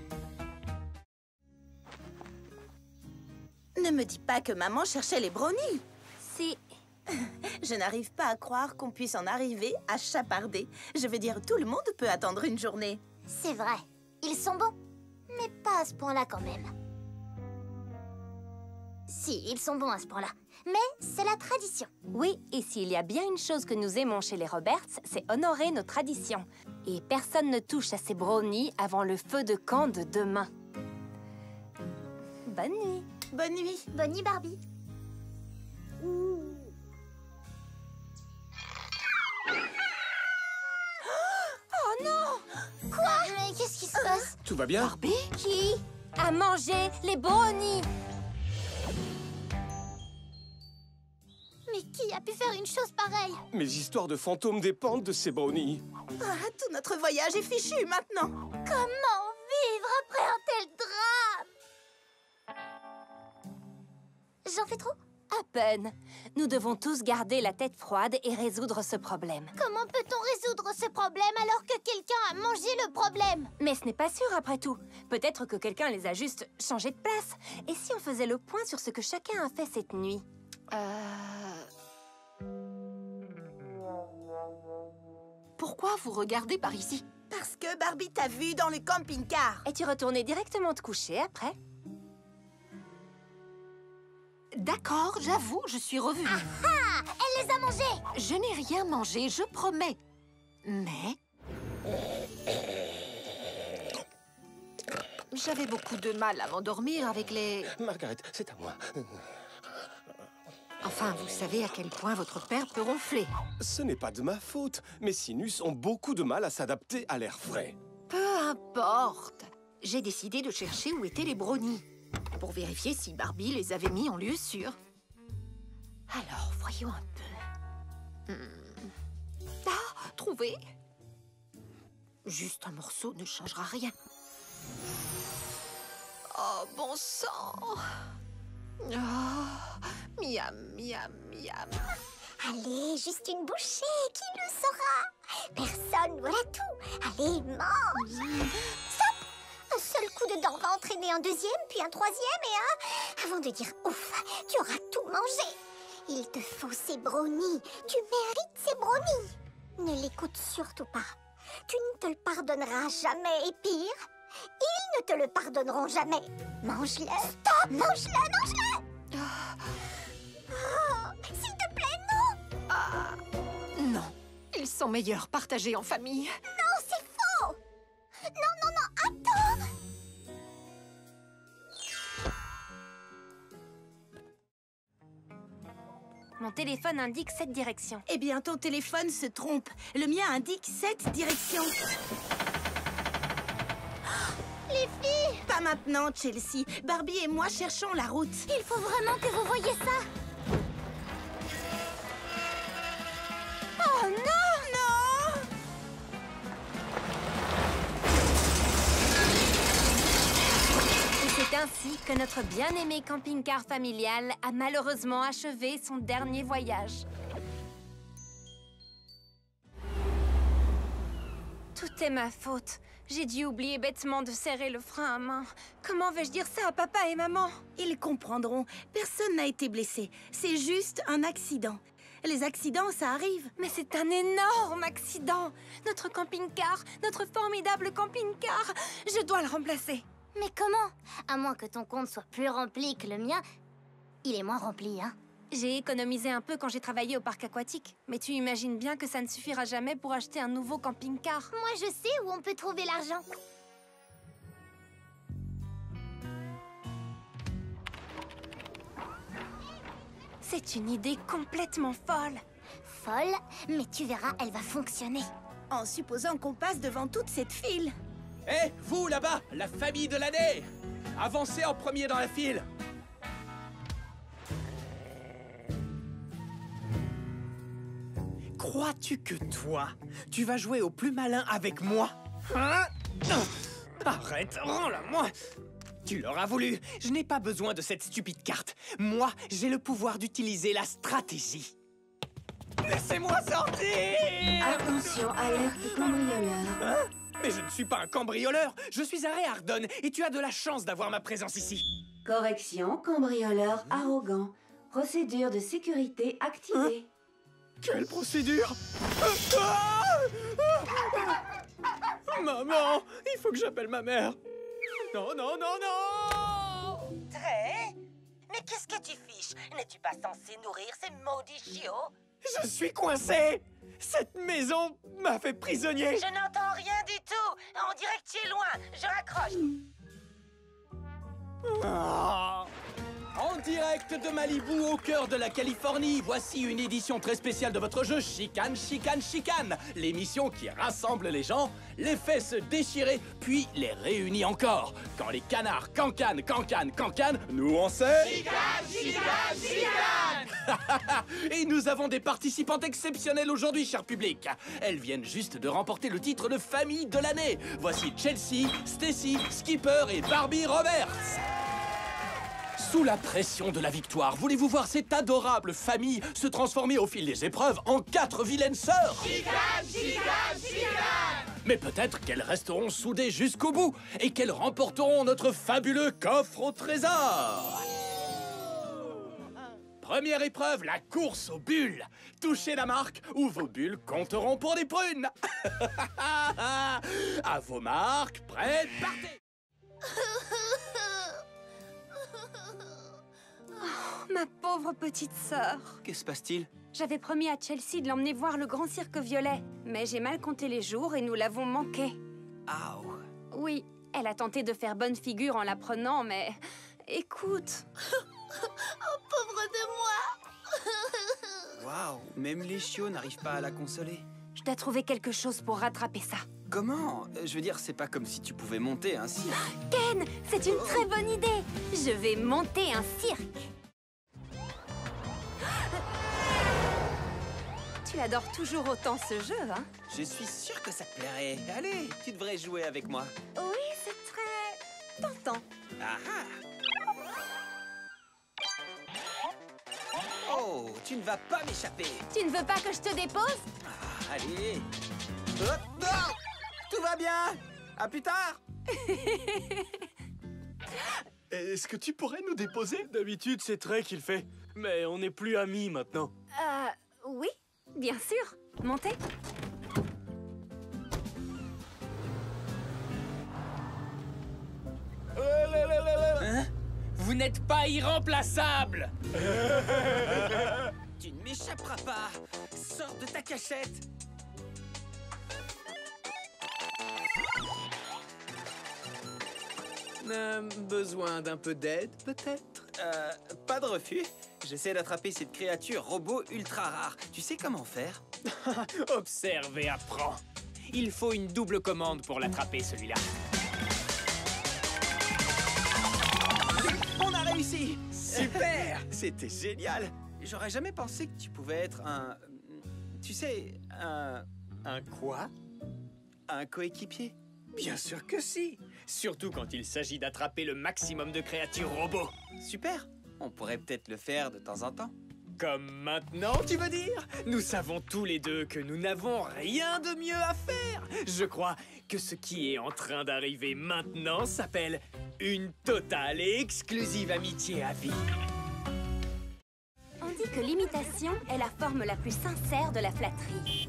Speaker 9: Ne me dis pas que maman cherchait les brownies.
Speaker 3: Si.
Speaker 9: Je n'arrive pas à croire qu'on puisse en arriver à chaparder. Je veux dire, tout le monde peut attendre une journée.
Speaker 7: C'est vrai. Ils sont bons. Mais pas à ce point-là quand même. Si, ils sont bons à ce point-là. Mais c'est la tradition.
Speaker 3: Oui, et s'il y a bien une chose que nous aimons chez les Roberts, c'est honorer nos traditions. Et personne ne touche à ces brownies avant le feu de camp de demain. Bonne nuit.
Speaker 9: Bonne nuit.
Speaker 7: Bonne nuit, Barbie. Quoi Mais qu'est-ce qui se passe
Speaker 6: Tout va bien
Speaker 3: Barbie Qui a mangé les brownies
Speaker 7: Mais qui a pu faire une chose pareille
Speaker 13: Mes histoires de fantômes dépendent de ces brownies.
Speaker 9: Ah, tout notre voyage est fichu maintenant.
Speaker 7: Comment vivre après un tel drame? J'en fais trop
Speaker 3: À peine. Nous devons tous garder la tête froide et résoudre ce problème.
Speaker 7: Comment peut-on résoudre ce problème alors que quelqu'un a mangé le problème?
Speaker 3: Mais ce n'est pas sûr après tout. Peut-être que quelqu'un les a juste changés de place. Et si on faisait le point sur ce que chacun a fait cette nuit?
Speaker 11: Euh... Pourquoi vous regardez par ici?
Speaker 9: Parce que Barbie t'a vu dans le camping-car.
Speaker 3: Es-tu retourné directement te coucher après?
Speaker 11: D'accord, j'avoue, je suis revue.
Speaker 7: Ah Elle les a mangés
Speaker 11: Je n'ai rien mangé, je promets. Mais... J'avais beaucoup de mal à m'endormir avec les...
Speaker 13: Margaret, c'est à moi.
Speaker 11: Enfin, vous savez à quel point votre père peut ronfler.
Speaker 13: Ce n'est pas de ma faute. Mes sinus ont beaucoup de mal à s'adapter à l'air frais.
Speaker 11: Peu importe. J'ai décidé de chercher où étaient les brownies. Pour vérifier si Barbie les avait mis en lieu sûr. Alors, voyons un peu. Hmm. Ah, trouvé Juste un morceau ne changera rien. Oh, bon sang Oh, miam, miam, miam.
Speaker 7: Allez, juste une bouchée, qui le saura Personne, voilà tout Allez, mange Stop Un seul coup de dent va entraîner un deuxième, puis un troisième et un... Avant de dire ouf, tu auras tout mangé. Il te faut ces brownies. Tu mérites ces brownies. Ne l'écoute surtout pas. Tu ne te le pardonneras jamais, et pire, ils ne te le pardonneront jamais. Mange-le. Stop. Mange-le, mange-le. Oh, S'il te plaît, non.
Speaker 11: Ah, non. Ils sont meilleurs partagés en famille.
Speaker 7: Non, c'est faux. Non, non, non,
Speaker 3: Mon téléphone indique cette direction.
Speaker 9: Eh bien, ton téléphone se trompe. Le mien indique cette direction.
Speaker 7: Les filles
Speaker 9: Pas maintenant, Chelsea. Barbie et moi cherchons la route.
Speaker 7: Il faut vraiment que vous voyiez ça
Speaker 3: que notre bien-aimé camping-car familial a malheureusement achevé son dernier voyage. Tout est ma faute. J'ai dû oublier bêtement de serrer le frein à main. Comment vais-je dire ça à papa et maman?
Speaker 9: Ils comprendront. Personne n'a été blessé. C'est juste un accident. Les accidents, ça arrive.
Speaker 3: Mais c'est un énorme accident Notre camping-car, notre formidable camping-car Je dois le remplacer
Speaker 7: Mais comment? À moins que ton compte soit plus rempli que le mien, il est moins rempli, hein
Speaker 3: J'ai économisé un peu quand j'ai travaillé au parc aquatique. Mais tu imagines bien que ça ne suffira jamais pour acheter un nouveau camping-car.
Speaker 7: Moi, je sais où on peut trouver l'argent.
Speaker 3: C'est une idée complètement folle
Speaker 7: Folle, mais tu verras, elle va fonctionner.
Speaker 9: En supposant qu'on passe devant toute cette file.
Speaker 2: Hé, vous là-bas, la famille de l'année. Avancez en premier dans la file. Crois-tu que toi, tu vas jouer au plus malin avec moi? Hein? Ah, arrête, rends-la-moi Tu l'auras voulu. Je n'ai pas besoin de cette stupide carte. Moi, j'ai le pouvoir d'utiliser la stratégie. Laissez-moi sortir!
Speaker 8: Attention, alerte cambrioleur.
Speaker 2: Hein? Mais je ne suis pas un cambrioleur. Je suis Arrêt Ardon et tu as de la chance d'avoir ma présence ici.
Speaker 16: Correction, cambrioleur arrogant. Procédure de sécurité activée.
Speaker 2: Quelle procédure Ah Maman, il faut que j'appelle ma mère. Non, non, non, non
Speaker 9: Très Mais qu'est-ce que tu fiches? N'es-tu pas censé nourrir ces maudits chiots?
Speaker 2: Je suis coincé. Cette maison m'a fait prisonnier.
Speaker 9: Je n'entends rien du tout. On dirait que tu es loin. Je raccroche.
Speaker 2: Ah. En direct de Malibu, au cœur de la Californie, voici une édition très spéciale de votre jeu Chicane, Chicane, Chicane L'émission qui rassemble les gens, les fait se déchirer, puis les réunit encore. Quand les canards cancanent, cancanent, cancanent, nous on sait...
Speaker 19: Chicane, chicane, chicane
Speaker 2: Et nous avons des participantes exceptionnelles aujourd'hui, cher public. Elles viennent juste de remporter le titre de famille de l'année. Voici Chelsea, Stacy, Skipper et Barbie Roberts. Sous la pression de la victoire, voulez-vous voir cette adorable famille se transformer au fil des épreuves en quatre vilaines sœurs? Mais peut-être qu'elles resteront soudées jusqu'au bout et qu'elles remporteront notre fabuleux coffre au trésor Première épreuve, la course aux bulles. Touchez la marque ou vos bulles compteront pour des prunes. à vos marques, prêtes, partez
Speaker 3: ma pauvre petite sœur.
Speaker 2: Que se passe-t-il?
Speaker 3: J'avais promis à Chelsea de l'emmener voir le grand cirque violet, mais j'ai mal compté les jours et nous l'avons manqué.
Speaker 2: Aouh
Speaker 3: Oui, elle a tenté de faire bonne figure en la prenant, mais... Écoute...
Speaker 19: Oh, pauvre de moi
Speaker 10: Waouh, même les chiots n'arrivent pas à la consoler.
Speaker 3: Je dois trouver quelque chose pour rattraper ça.
Speaker 10: Comment? Euh, Je veux dire, c'est pas comme si tu pouvais monter un cirque.
Speaker 3: Ken, c'est une très bonne idée Je vais monter un cirque Tu adores toujours autant ce jeu, hein
Speaker 10: Je suis sûr que ça te plairait. Allez, tu devrais jouer avec moi.
Speaker 3: Oui, c'est très... tentant.
Speaker 10: Ah ah Oh, tu ne vas pas m'échapper.
Speaker 3: Tu ne veux pas que je te dépose?
Speaker 10: Ah, allez. Hop. Tout va bien. À plus tard.
Speaker 2: Est-ce que tu pourrais nous déposer? D'habitude, c'est Trey qui le fait. Mais on n'est plus amis maintenant.
Speaker 3: Euh... Oui, bien sûr. Montez.
Speaker 2: Hein? Vous n'êtes pas irremplaçable
Speaker 10: Tu ne m'échapperas pas. Sors de ta cachette.
Speaker 2: Euh, besoin d'un peu d'aide, peut-être?
Speaker 10: Euh, pas de refus. J'essaie d'attraper cette créature robot ultra rare. Tu sais comment faire
Speaker 12: Observe et apprends. Il faut une double commande pour l'attraper, celui-là.
Speaker 10: On a réussi Super C'était génial J'aurais jamais pensé que tu pouvais être un... Tu sais, un...
Speaker 12: Un quoi?
Speaker 10: Un coéquipier.
Speaker 12: Bien sûr que si Surtout quand il s'agit d'attraper le maximum de créatures robots.
Speaker 10: Super On pourrait peut-être le faire de temps en temps.
Speaker 12: Comme maintenant, tu veux dire? Nous savons tous les deux que nous n'avons rien de mieux à faire. Je crois que ce qui est en train d'arriver maintenant s'appelle une totale et exclusive amitié à vie.
Speaker 3: On dit que l'imitation est la forme la plus sincère de la flatterie.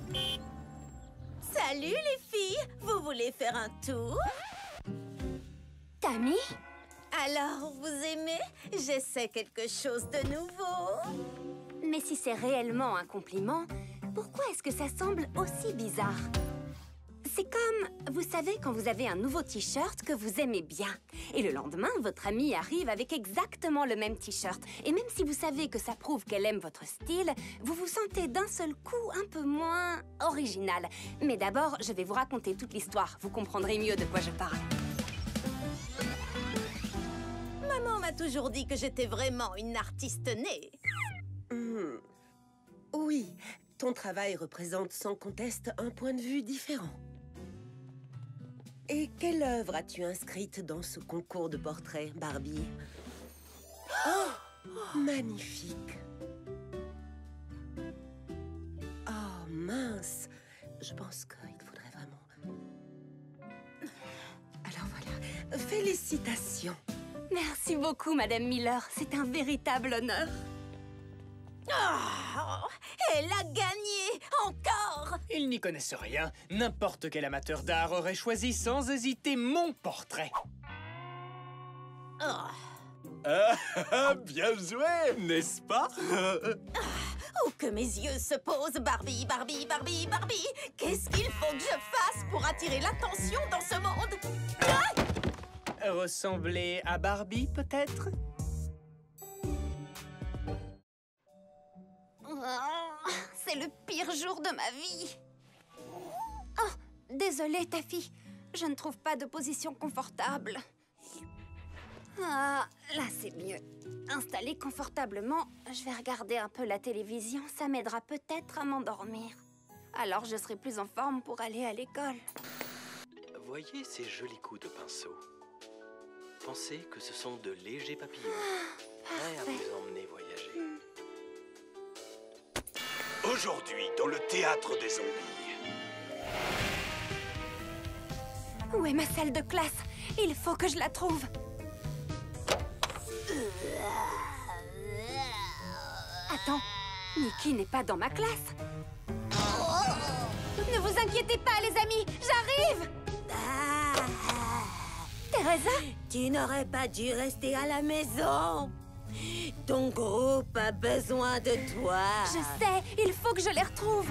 Speaker 9: Salut les filles Vous voulez faire un tour?
Speaker 3: Tammy?
Speaker 9: Alors, vous aimez? J'essaie quelque chose de nouveau.
Speaker 3: Mais si c'est réellement un compliment, pourquoi est-ce que ça semble aussi bizarre? C'est comme, vous savez, quand vous avez un nouveau t-shirt que vous aimez bien. Et le lendemain, votre amie arrive avec exactement le même t-shirt. Et même si vous savez que ça prouve qu'elle aime votre style, vous vous sentez d'un seul coup un peu moins original. Mais d'abord, je vais vous raconter toute l'histoire. Vous comprendrez mieux de quoi je parle.
Speaker 9: Maman m'a toujours dit que j'étais vraiment une artiste née.
Speaker 18: Hmm. Oui,
Speaker 20: ton travail représente sans conteste un point de vue différent. Et quelle œuvre as-tu inscrite dans ce concours de portraits, Barbie? Oh Magnifique Oh mince Je pense qu'il faudrait vraiment... Alors voilà, félicitations
Speaker 3: Merci beaucoup, Madame Miller. C'est un véritable honneur.
Speaker 15: Oh, elle a gagné Encore
Speaker 2: Ils n'y connaissent rien. N'importe quel amateur d'art aurait choisi sans hésiter mon portrait.
Speaker 15: Oh.
Speaker 5: Ah, bien joué, n'est-ce pas?
Speaker 15: Oh, que mes yeux se posent Barbie, Barbie, Barbie, Barbie Qu'est-ce qu'il faut que je fasse pour attirer l'attention dans ce monde? Ah
Speaker 2: Ressembler à Barbie, peut-être?
Speaker 3: Oh, C'est le pire jour de ma vie. Oh, désolée, ta fille. Je ne trouve pas de position confortable. Ah, là c'est mieux. Installée confortablement, je vais regarder un peu la télévision. Ça m'aidera peut-être à m'endormir. Alors je serai plus en forme pour aller à l'école.
Speaker 21: Voyez ces jolis coups de pinceau. Pensez que ce sont de légers papillons, prêts à vous emmener voyager.
Speaker 4: Aujourd'hui, dans le théâtre des zombies.
Speaker 3: Où est ma salle de classe? Il faut que je la trouve. Attends, Nikki n'est pas dans ma classe. Ne vous inquiétez pas, les amis, j'arrive Teresa
Speaker 22: Tu n'aurais pas dû rester à la maison. Ton groupe a besoin de toi.
Speaker 3: Je sais, il faut que je les retrouve.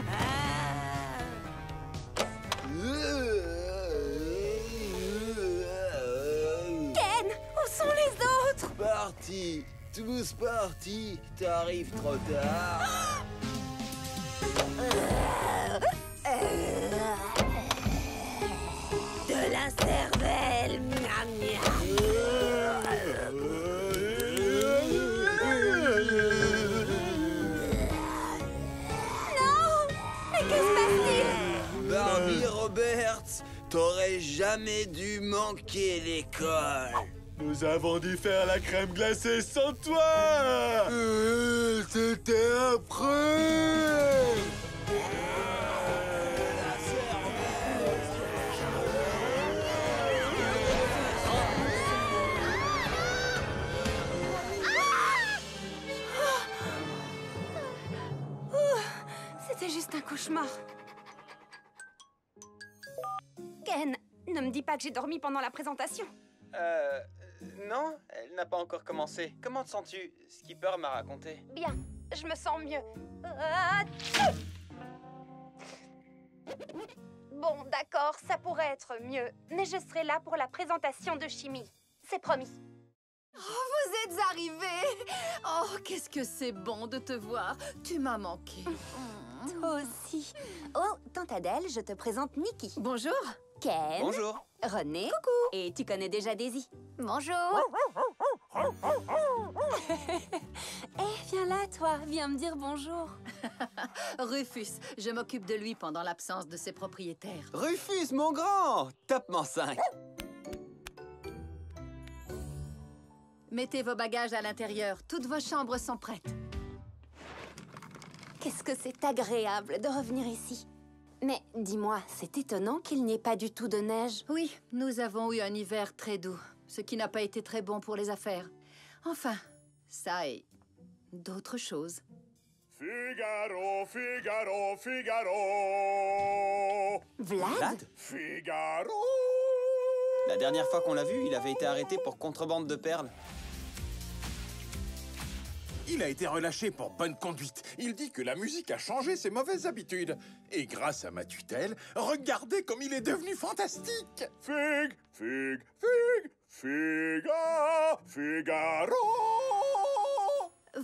Speaker 3: Ken, où sont les autres?
Speaker 23: Parti Tous partis T'arrives trop tard
Speaker 22: De
Speaker 23: t'aurais jamais dû manquer l'école.
Speaker 24: Nous avons dû faire la crème glacée sans toi
Speaker 23: Euh, C'était après
Speaker 3: Ouh, C'était juste un cauchemar. Ken, ne me dis pas que j'ai dormi pendant la présentation.
Speaker 10: Euh... Non, elle n'a pas encore commencé. Comment te sens-tu? Skipper m'a raconté.
Speaker 3: Bien, je me sens mieux. Bon, d'accord, ça pourrait être mieux, mais je serai là pour la présentation de chimie. C'est promis.
Speaker 1: Oh, vous êtes arrivés Oh, qu'est-ce que c'est bon de te voir Tu m'as manqué.
Speaker 3: Toi aussi. Oh, tante Adèle, je te présente Nikki.
Speaker 1: Bonjour.
Speaker 3: Ken.
Speaker 10: Bonjour.
Speaker 3: René. Coucou. Et tu connais déjà Daisy. Bonjour. Eh, viens là, toi. Viens me dire bonjour.
Speaker 1: Rufus, je m'occupe de lui pendant l'absence de ses propriétaires.
Speaker 10: Rufus, mon grand Tapement 5
Speaker 1: Mettez vos bagages à l'intérieur. Toutes vos chambres sont prêtes.
Speaker 3: Qu'est-ce que c'est agréable de revenir ici. Mais dis-moi, c'est étonnant qu'il n'y ait pas du tout de neige.
Speaker 1: Oui, nous avons eu un hiver très doux, ce qui n'a pas été très bon pour les affaires. Enfin, ça et d'autres choses.
Speaker 4: Figaro, Figaro, Figaro
Speaker 3: Vlad,
Speaker 4: Figaro
Speaker 10: La dernière fois qu'on l'a vu, il avait été arrêté pour contrebande de perles.
Speaker 4: Il a été relâché pour bonne conduite. Il dit que la musique a changé ses mauvaises habitudes. Et grâce à ma tutelle, regardez comme il est devenu fantastique Fig, Fig, Fig, Figa, Figaro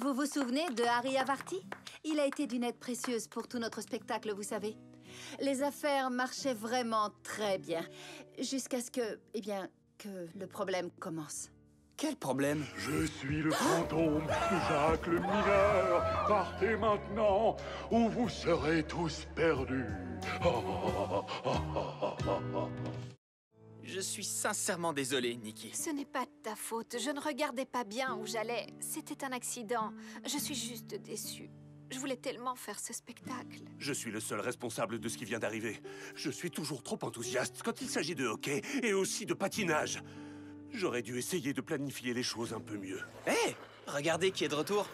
Speaker 1: Vous vous souvenez de Harry Avarti Il a été d'une aide précieuse pour tout notre spectacle, vous savez. Les affaires marchaient vraiment très bien. Jusqu'à ce que, eh bien, que le problème commence.
Speaker 10: Quel problème
Speaker 4: Je suis le fantôme de Jacques le mineur. Partez maintenant ou vous serez tous perdus.
Speaker 10: Je suis sincèrement désolé, Nikki.
Speaker 1: Ce n'est pas de ta faute. Je ne regardais pas bien où j'allais. C'était un accident. Je suis juste déçue. Je voulais tellement faire ce spectacle.
Speaker 13: Je suis le seul responsable de ce qui vient d'arriver. Je suis toujours trop enthousiaste quand il s'agit de hockey et aussi de patinage. J'aurais dû essayer de planifier les choses un peu mieux.
Speaker 10: Hé Regardez qui est de retour.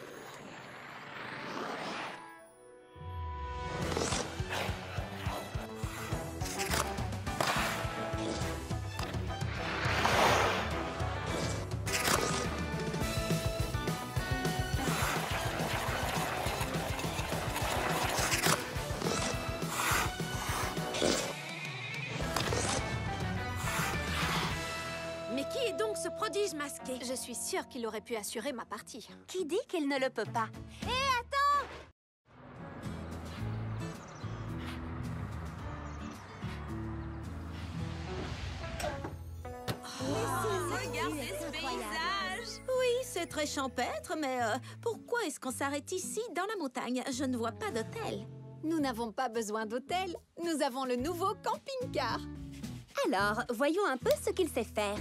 Speaker 1: Suis sûre qu'il aurait pu assurer ma partie.
Speaker 3: Qui dit qu'il ne le peut pas?
Speaker 1: Hé, attends
Speaker 15: Regardez ce paysage Oui, c'est très champêtre, mais euh, pourquoi est-ce qu'on s'arrête ici, dans la montagne? Je ne vois pas d'hôtel.
Speaker 1: Nous n'avons pas besoin d'hôtel. Nous avons le nouveau camping-car.
Speaker 3: Alors, voyons un peu ce qu'il sait faire.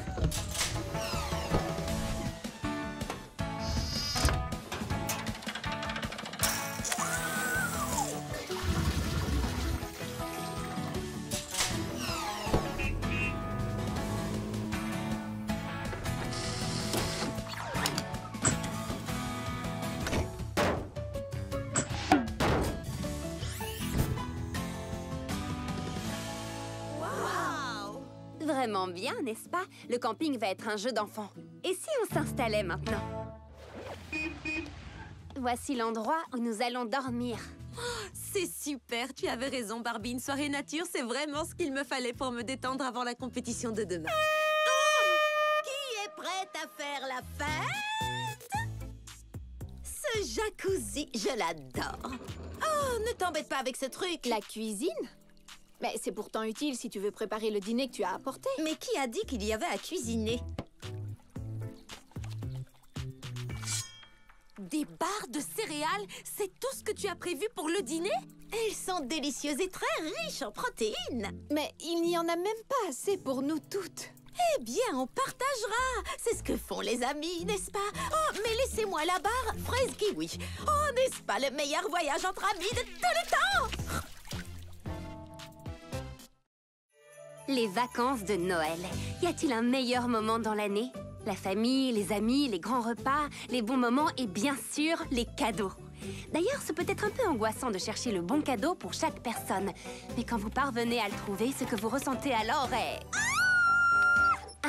Speaker 3: N'est-ce pas? Le camping va être un jeu d'enfant. Et si on s'installait maintenant? Voici l'endroit où nous allons dormir.
Speaker 15: C'est super, tu avais raison, Barbie. Une soirée nature, c'est vraiment ce qu'il me fallait pour me détendre avant la compétition de demain. Oh Qui est prête à faire la fête? Ce jacuzzi, je l'adore. Oh, ne t'embête pas avec ce truc.
Speaker 1: La cuisine? Mais c'est pourtant utile si tu veux préparer le dîner que tu as apporté.
Speaker 15: Mais qui a dit qu'il y avait à cuisiner? Des barres de céréales C'est tout ce que tu as prévu pour le dîner? Elles sont délicieuses et très riches en protéines.
Speaker 1: Mais il n'y en a même pas assez pour nous toutes.
Speaker 15: Eh bien, on partagera. C'est ce que font les amis, n'est-ce pas? Oh, mais laissez-moi la barre fraise kiwi. Oh, n'est-ce pas le meilleur voyage entre amis de tout le temps?
Speaker 3: Les vacances de Noël. Y a-t-il un meilleur moment dans l'année? La famille, les amis, les grands repas, les bons moments et bien sûr les cadeaux. D'ailleurs, c'est peut-être un peu angoissant de chercher le bon cadeau pour chaque personne. Mais quand vous parvenez à le trouver, ce que vous ressentez alors est...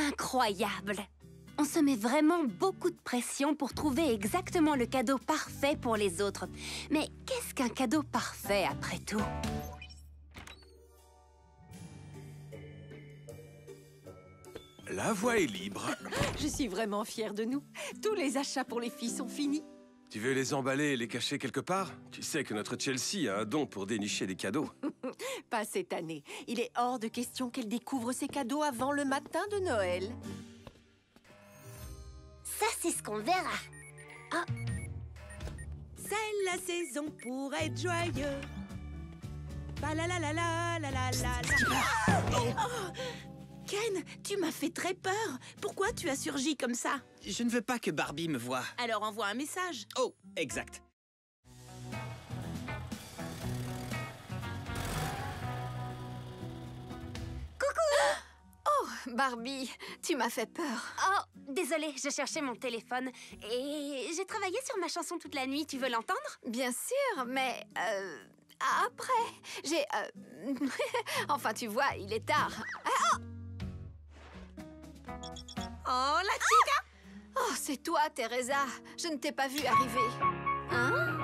Speaker 3: incroyable on se met vraiment beaucoup de pression pour trouver exactement le cadeau parfait pour les autres. Mais qu'est-ce qu'un cadeau parfait après tout?
Speaker 13: La voie est libre.
Speaker 11: Je suis vraiment fière de nous. Tous les achats pour les filles sont finis.
Speaker 13: Tu veux les emballer et les cacher quelque part? Tu sais que notre Chelsea a un don pour dénicher les cadeaux.
Speaker 11: Pas cette année. Il est hors de question qu'elle découvre ses cadeaux avant le matin de Noël.
Speaker 7: Ça, c'est ce qu'on verra.
Speaker 15: Ah. C'est la saison pour être joyeux. La la la la la la la. Ken, tu m'as fait très peur. Pourquoi tu as surgi comme ça?
Speaker 10: Je ne veux pas que Barbie me voie.
Speaker 15: Alors envoie un message.
Speaker 10: Oh, exact.
Speaker 1: Oh, Barbie, tu m'as fait peur.
Speaker 3: Oh, désolée, je cherchais mon téléphone. Et j'ai travaillé sur ma chanson toute la nuit. Tu veux l'entendre?
Speaker 1: Bien sûr, mais... euh, après, j'ai... euh, enfin, tu vois, il est tard. Ah,
Speaker 15: Oh, la chica
Speaker 1: Oh, c'est toi, Teresa. Je ne t'ai pas vue arriver. Hein?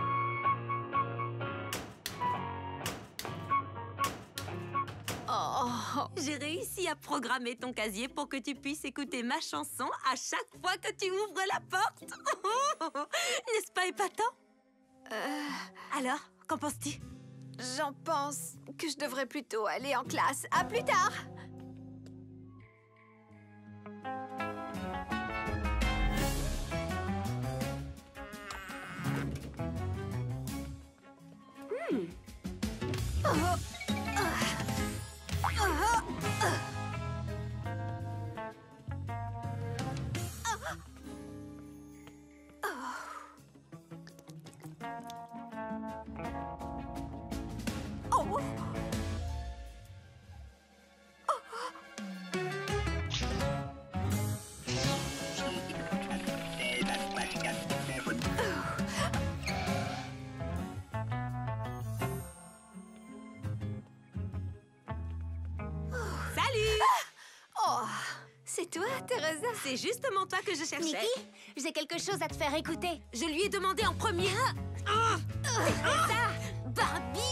Speaker 1: Oh
Speaker 15: J'ai réussi à programmer ton casier pour que tu puisses écouter ma chanson à chaque fois que tu ouvres la porte. N'est-ce pas épatant?
Speaker 1: Euh,
Speaker 15: Alors, qu'en penses-tu?
Speaker 1: J'en pense que je devrais plutôt aller en classe. À plus tard Mm. Teresa
Speaker 15: C'est justement toi que je cherchais.
Speaker 3: Mickey, j'ai quelque chose à te faire écouter.
Speaker 15: Je lui ai demandé en premier.
Speaker 3: Ah Teresa Barbie Teresa Barbie